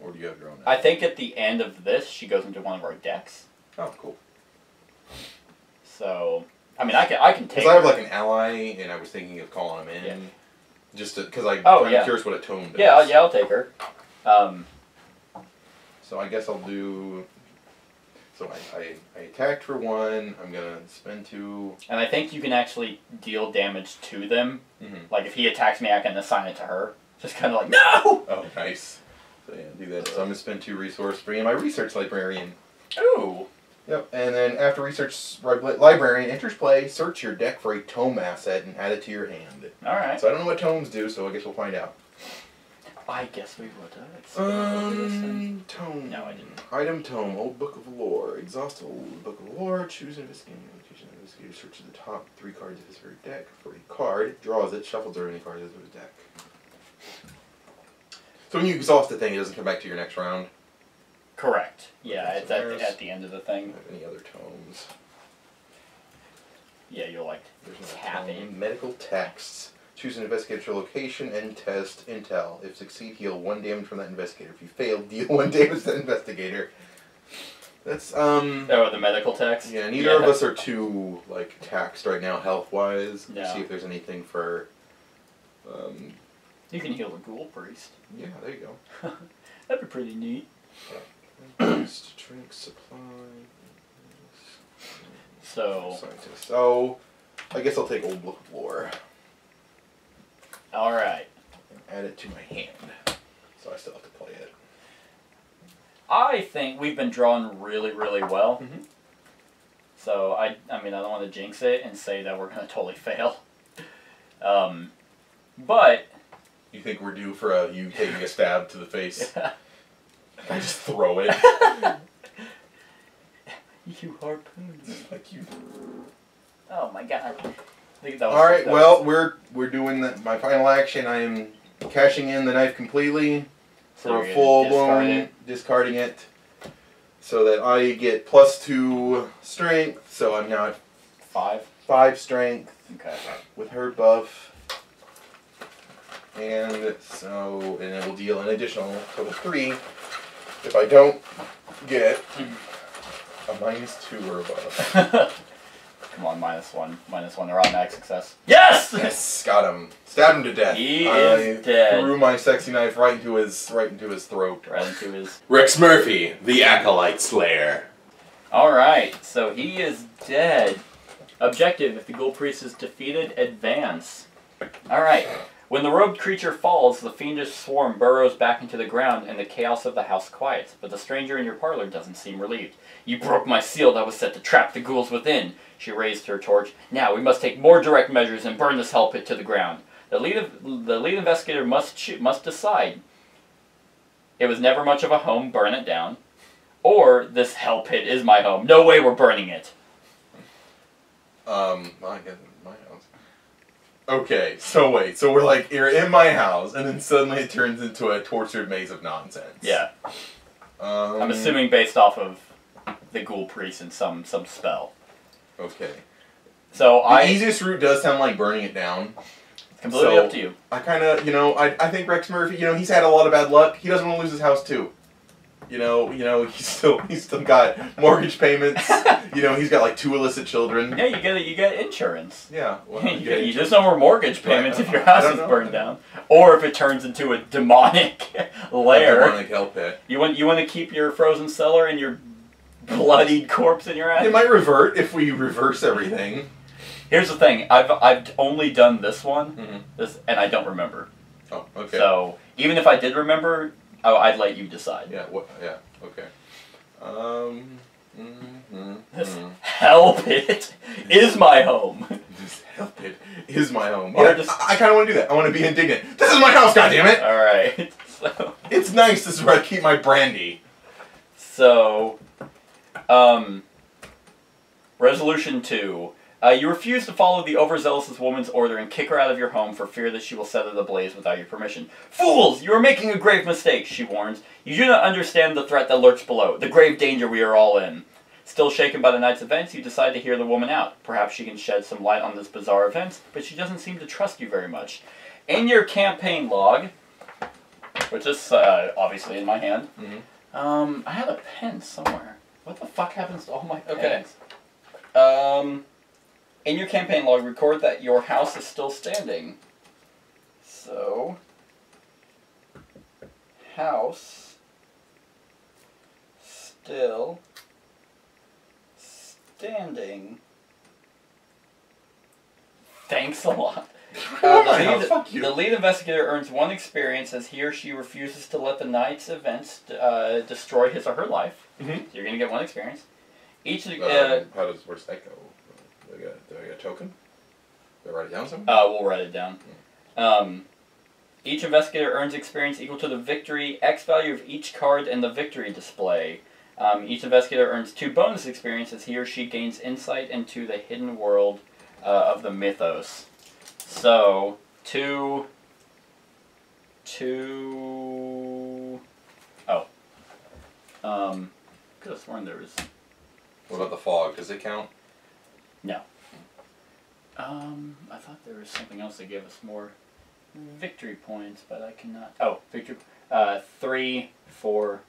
Or do you have your own? I think at the end of this, she goes into one of our decks. Oh, cool. So, I mean, I can, I can take. Because I have her. like an ally, and I was thinking of calling him in, Yeah. just because I'm Oh, of yeah. curious what a tome does. Yeah, I'll, yeah, I'll take her. Um, So I guess I'll do. So I, I, I attacked for one. I'm gonna spend two. and I think you can actually deal damage to them. Mhm. Like if he attacks me, I can assign it to her. Just kind of like no. Oh, nice. So yeah, do that. So I'm gonna spend two resource, bring in my research librarian. Ooh. Yep. And then after research librarian enters play, search your deck for a tome asset and add it to your hand. All right. So I don't know what tomes do, so I guess we'll find out. I guess we would. Let's see what I'll do this in. Um, tome. No, I didn't. Item tome, Old Book of Lore. Exhaust Old Book of Lore. Choose investigating location. Investigator searches the top three cards of his or her deck for a card, draws it, shuffles or any card of his deck. So when you exhaust the thing, it doesn't come back to your next round. Correct. Yeah, it's at the, at the end of the thing. have any other tomes? Yeah, you'll like There's tap it. Medical texts. Choose an investigator location and test intel. If succeed, heal one damage from that investigator. If you fail, deal one damage to that investigator. That's um. Oh, the medical text. Yeah, neither of us are too like taxed right now health wise. No. See if there's anything for. Um, You can heal the ghoul priest. yeah, there you go. That'd be pretty neat. Boost, drink supply. So, Scientist. So, I guess I'll take Old Book of Lore all right. and add it to my hand. So I still have to play it. I think we've been drawn really, really well. Mhm. So I, I mean, I don't want to jinx it and say that we're gonna totally fail. Um, but You think we're due for a you taking a stab to the face? I just throw it. You harpoons. Like you. Oh my god. I think that All right. Well, we're we're doing the, my final action. I am cashing in the knife completely for you're a full discard blown it. discarding it, so that I get plus two strength. So I'm now at five. five strength Okay. with her buff, and so and it will deal an additional total three if I don't get a minus two or above. Come on, minus one. Minus one. They're automatic success. Yes! Yes, got him. Stabbed him to death. He I is dead. Threw my sexy knife right into his right into his throat. Right into his. Rex Murphy, the Acolyte Slayer. Alright, so he is dead. Objective if the Ghoul Priest is defeated, advance. Alright. When the robed creature falls, the fiendish swarm burrows back into the ground and the chaos of the house quiets, but the stranger in your parlor doesn't seem relieved. You broke my seal that was set to trap the ghouls within. She raised her torch. Now we must take more direct measures and burn this hell pit to the ground. The lead of, the lead investigator must must decide. It was never much of a home, burn it down. Or this hell pit is my home. No way we're burning it. Um, my house. Okay, so wait, so we're like you're in my house, and then suddenly it turns into a tortured maze of nonsense. Yeah, Um, I'm assuming based off of the ghoul priest and some some spell. Okay. So The I easiest route does sound like burning it down. completely so- up to you. I kind of, you know, I, I think Rex Murphy, you know, he's had a lot of bad luck. He doesn't want to lose his house too. You know, you know, he's still he's still got mortgage payments. you know, he's got like two illicit children. Yeah, you get you get insurance. Yeah. Well, you, get you just no more mortgage payments if your house is burned down, or if it turns into a demonic lair. Demonic hell pit. You want you want to keep your frozen cellar and your bloodied corpse in your It might revert if we reverse everything. Here's the thing: I've I've only done this one, Mhm. this, and I don't remember. Oh, okay. So even if I did remember, I, I'd let you decide. Yeah. What? Yeah. Okay. Um. Mm-hmm. This hell pit is my home. This hell pit is my home. Yeah, just- I, I kind of want to do that. I want to be indignant. This is my house, goddammit! All right. So, It's nice. This is where I keep my brandy. so um, resolution two. Uh, you refuse to follow the overzealous woman's order and kick her out of your home for fear that she will set it ablaze without your permission. Fools! You are making a grave mistake, she warns. You do not understand the threat that lurks below, the grave danger we are all in. Still shaken by the night's events, you decide to hear the woman out. Perhaps she can shed some light on this bizarre event, but she doesn't seem to trust you very much. In your campaign log, which is uh, obviously in my hand, Mhm. um, I have a pen somewhere. What the fuck happens to all my Okay. pens? Um, in your campaign log, record that your house is still standing. So, house still standing. Thanks a lot. Oh Uh, the, lead, fuck you. the lead investigator earns one experience as he or she refuses to let the night's events uh, destroy his or her life. Mhm. So you're gonna get one experience. Each uh, Um, how does where's that go? Do I get, do I get a token? Do I write it down somewhere? Uh, we'll write it down. Um, each investigator earns experience equal to the victory X value of each card in the victory display. Um, each investigator earns two bonus experience as he or she gains insight into the hidden world uh, of the mythos. So, two. Two. Oh. Um, could have sworn there was. what about the fog? Does it count? Um, I thought there was something else that gave us more victory points, but I cannot. Oh, victory. Uh, three, four.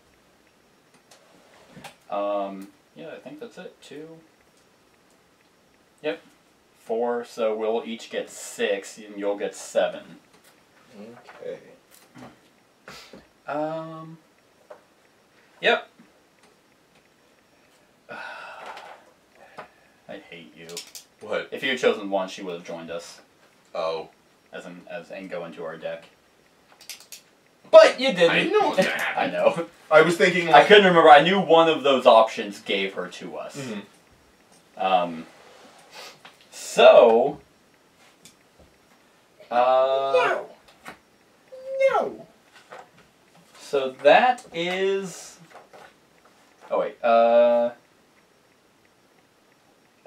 Um, yeah, I think that's it. Two. Yep. Four, so we'll each get six, and you'll get seven. Okay. Um. Yep. I hate you. What? If you had chosen one, she would have joined us Oh. as an as and go into our deck. But you didn't. I know what gonna happen. I know. I was thinking I couldn't remember. I knew one of those options gave her to us. Mhm. Um. So. Uh, No. No. So that is. Oh wait. Uh.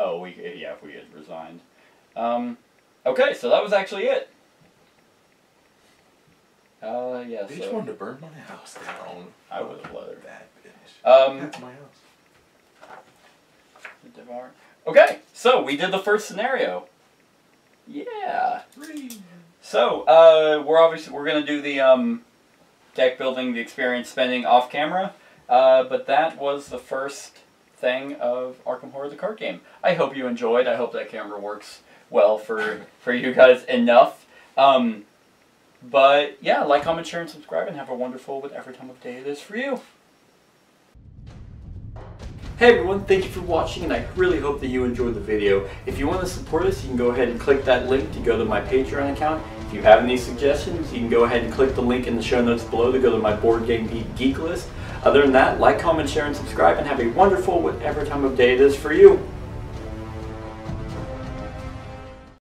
Oh, we yeah, if we had resigned. Um, okay, so that was actually it. Uh, yeah. Just So wanted to burn my house down. I would have let her. That bitch. Um, That's my house. devour. Okay, so we did the first scenario. Yeah. Three. So uh, we're obviously we're gonna do the um, deck building, the experience spending off camera. Uh, but that was the first thing of Arkham Horror the card game. I hope you enjoyed. I hope that camera works well for for you guys enough. Um, but yeah, like, comment, share, and subscribe, and have a wonderful whatever time of day it is for you. Hey everyone, thank you for watching and I really hope that you enjoyed the video. If you want to support us, you can go ahead and click that link to go to my Patreon account. If you have any suggestions, you can go ahead and click the link in the show notes below to go to my Board Game Geek Geek list. Other than that, like, comment, share, and subscribe and have a wonderful whatever time of day it is for you.